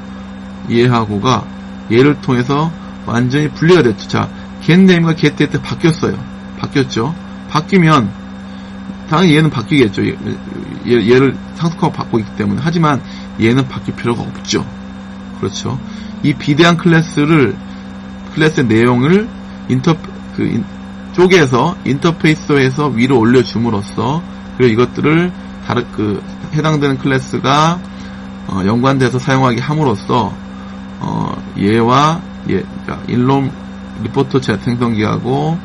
얘하고가 얘를 통해서 완전히 분리가 됐죠. 자, getName과 getDate 바뀌었어요. 바뀌었죠. 바뀌면 당연히 얘는 바뀌겠죠. 얘, 얘, 를 상속하고 바꾸기 때문에 하지만 얘는 바뀔 필요가 없죠. 그렇죠. 이 비대한 클래스를 클래스의 내용을 인터 그 인, 쪼개서 인터페이스에서 위로 올려줌으로써 그리고 이것들을 다른 그 해당되는 클래스가 어, 연관돼서 사용하게 함으로써 어, 얘와 얘, 그러니까 enrollment report 재생성기하고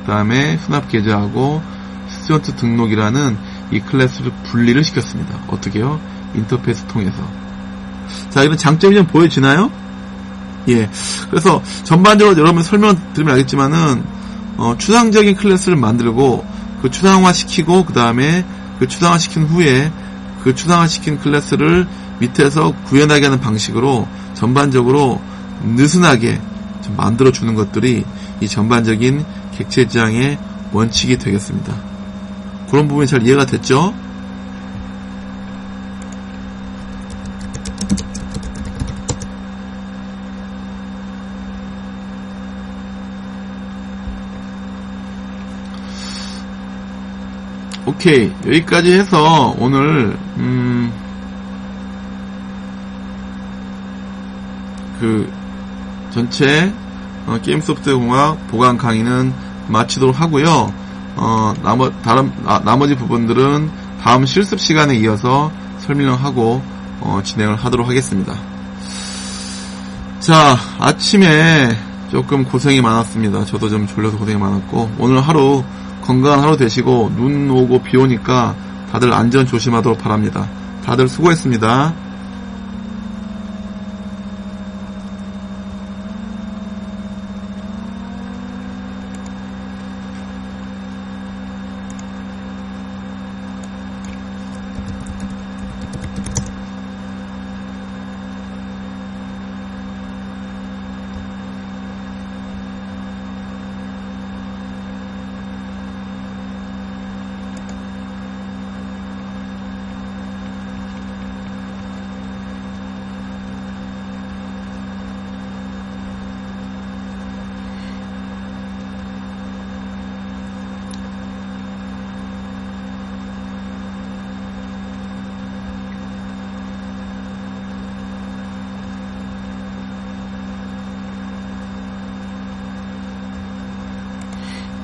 그 다음에 수납 계좌하고 student 등록이라는 이 클래스를 분리를 시켰습니다. 어떻게요? 인터페이스 통해서. 자, 이런 장점이 좀 보여지나요? 예. 그래서 전반적으로 여러분 설명 드리면 알겠지만은 어, 추상적인 클래스를 만들고 그 추상화 시키고 그 다음에 그 추상화 시킨 후에 그 추상화 시킨 클래스를 밑에서 구현하게 하는 방식으로 전반적으로 느슨하게 만들어 주는 것들이 이 전반적인 객체 지향의 원칙이 되겠습니다. 그런 부분이 잘 이해가 됐죠? 오케이 여기까지 해서 오늘 음, 그 전체 어, 게임 소프트 공학 보강 강의는 마치도록 하고요. 어, 나머 다른 아, 나머지 부분들은 다음 실습 시간에 이어서 설명하고 어, 진행을 하도록 하겠습니다. 자 아침에 조금 고생이 많았습니다. 저도 좀 졸려서 고생이 많았고 오늘 하루 건강한 하루 되시고 눈 오고 비 오니까 다들 안전 조심하도록 바랍니다. 다들 수고했습니다.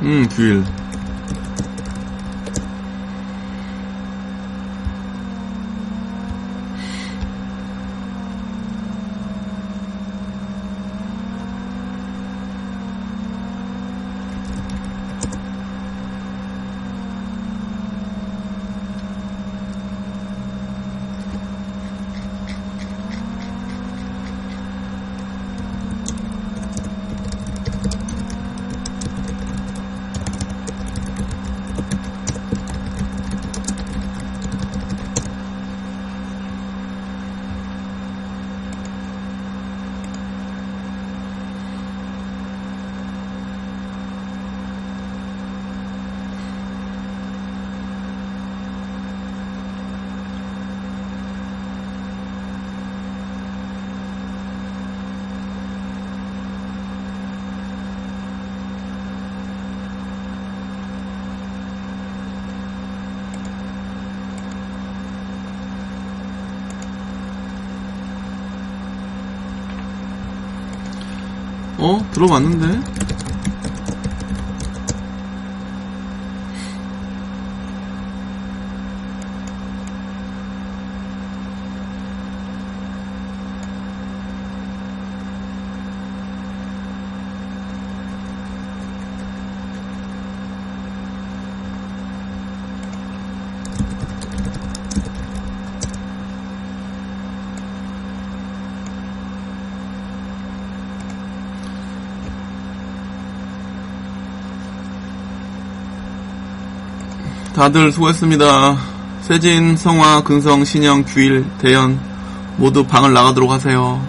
음, 귤. 어? 들어봤는데? 다들 수고했습니다. 세진, 성화, 근성, 신영, 규일, 대현 모두 방을 나가도록 하세요.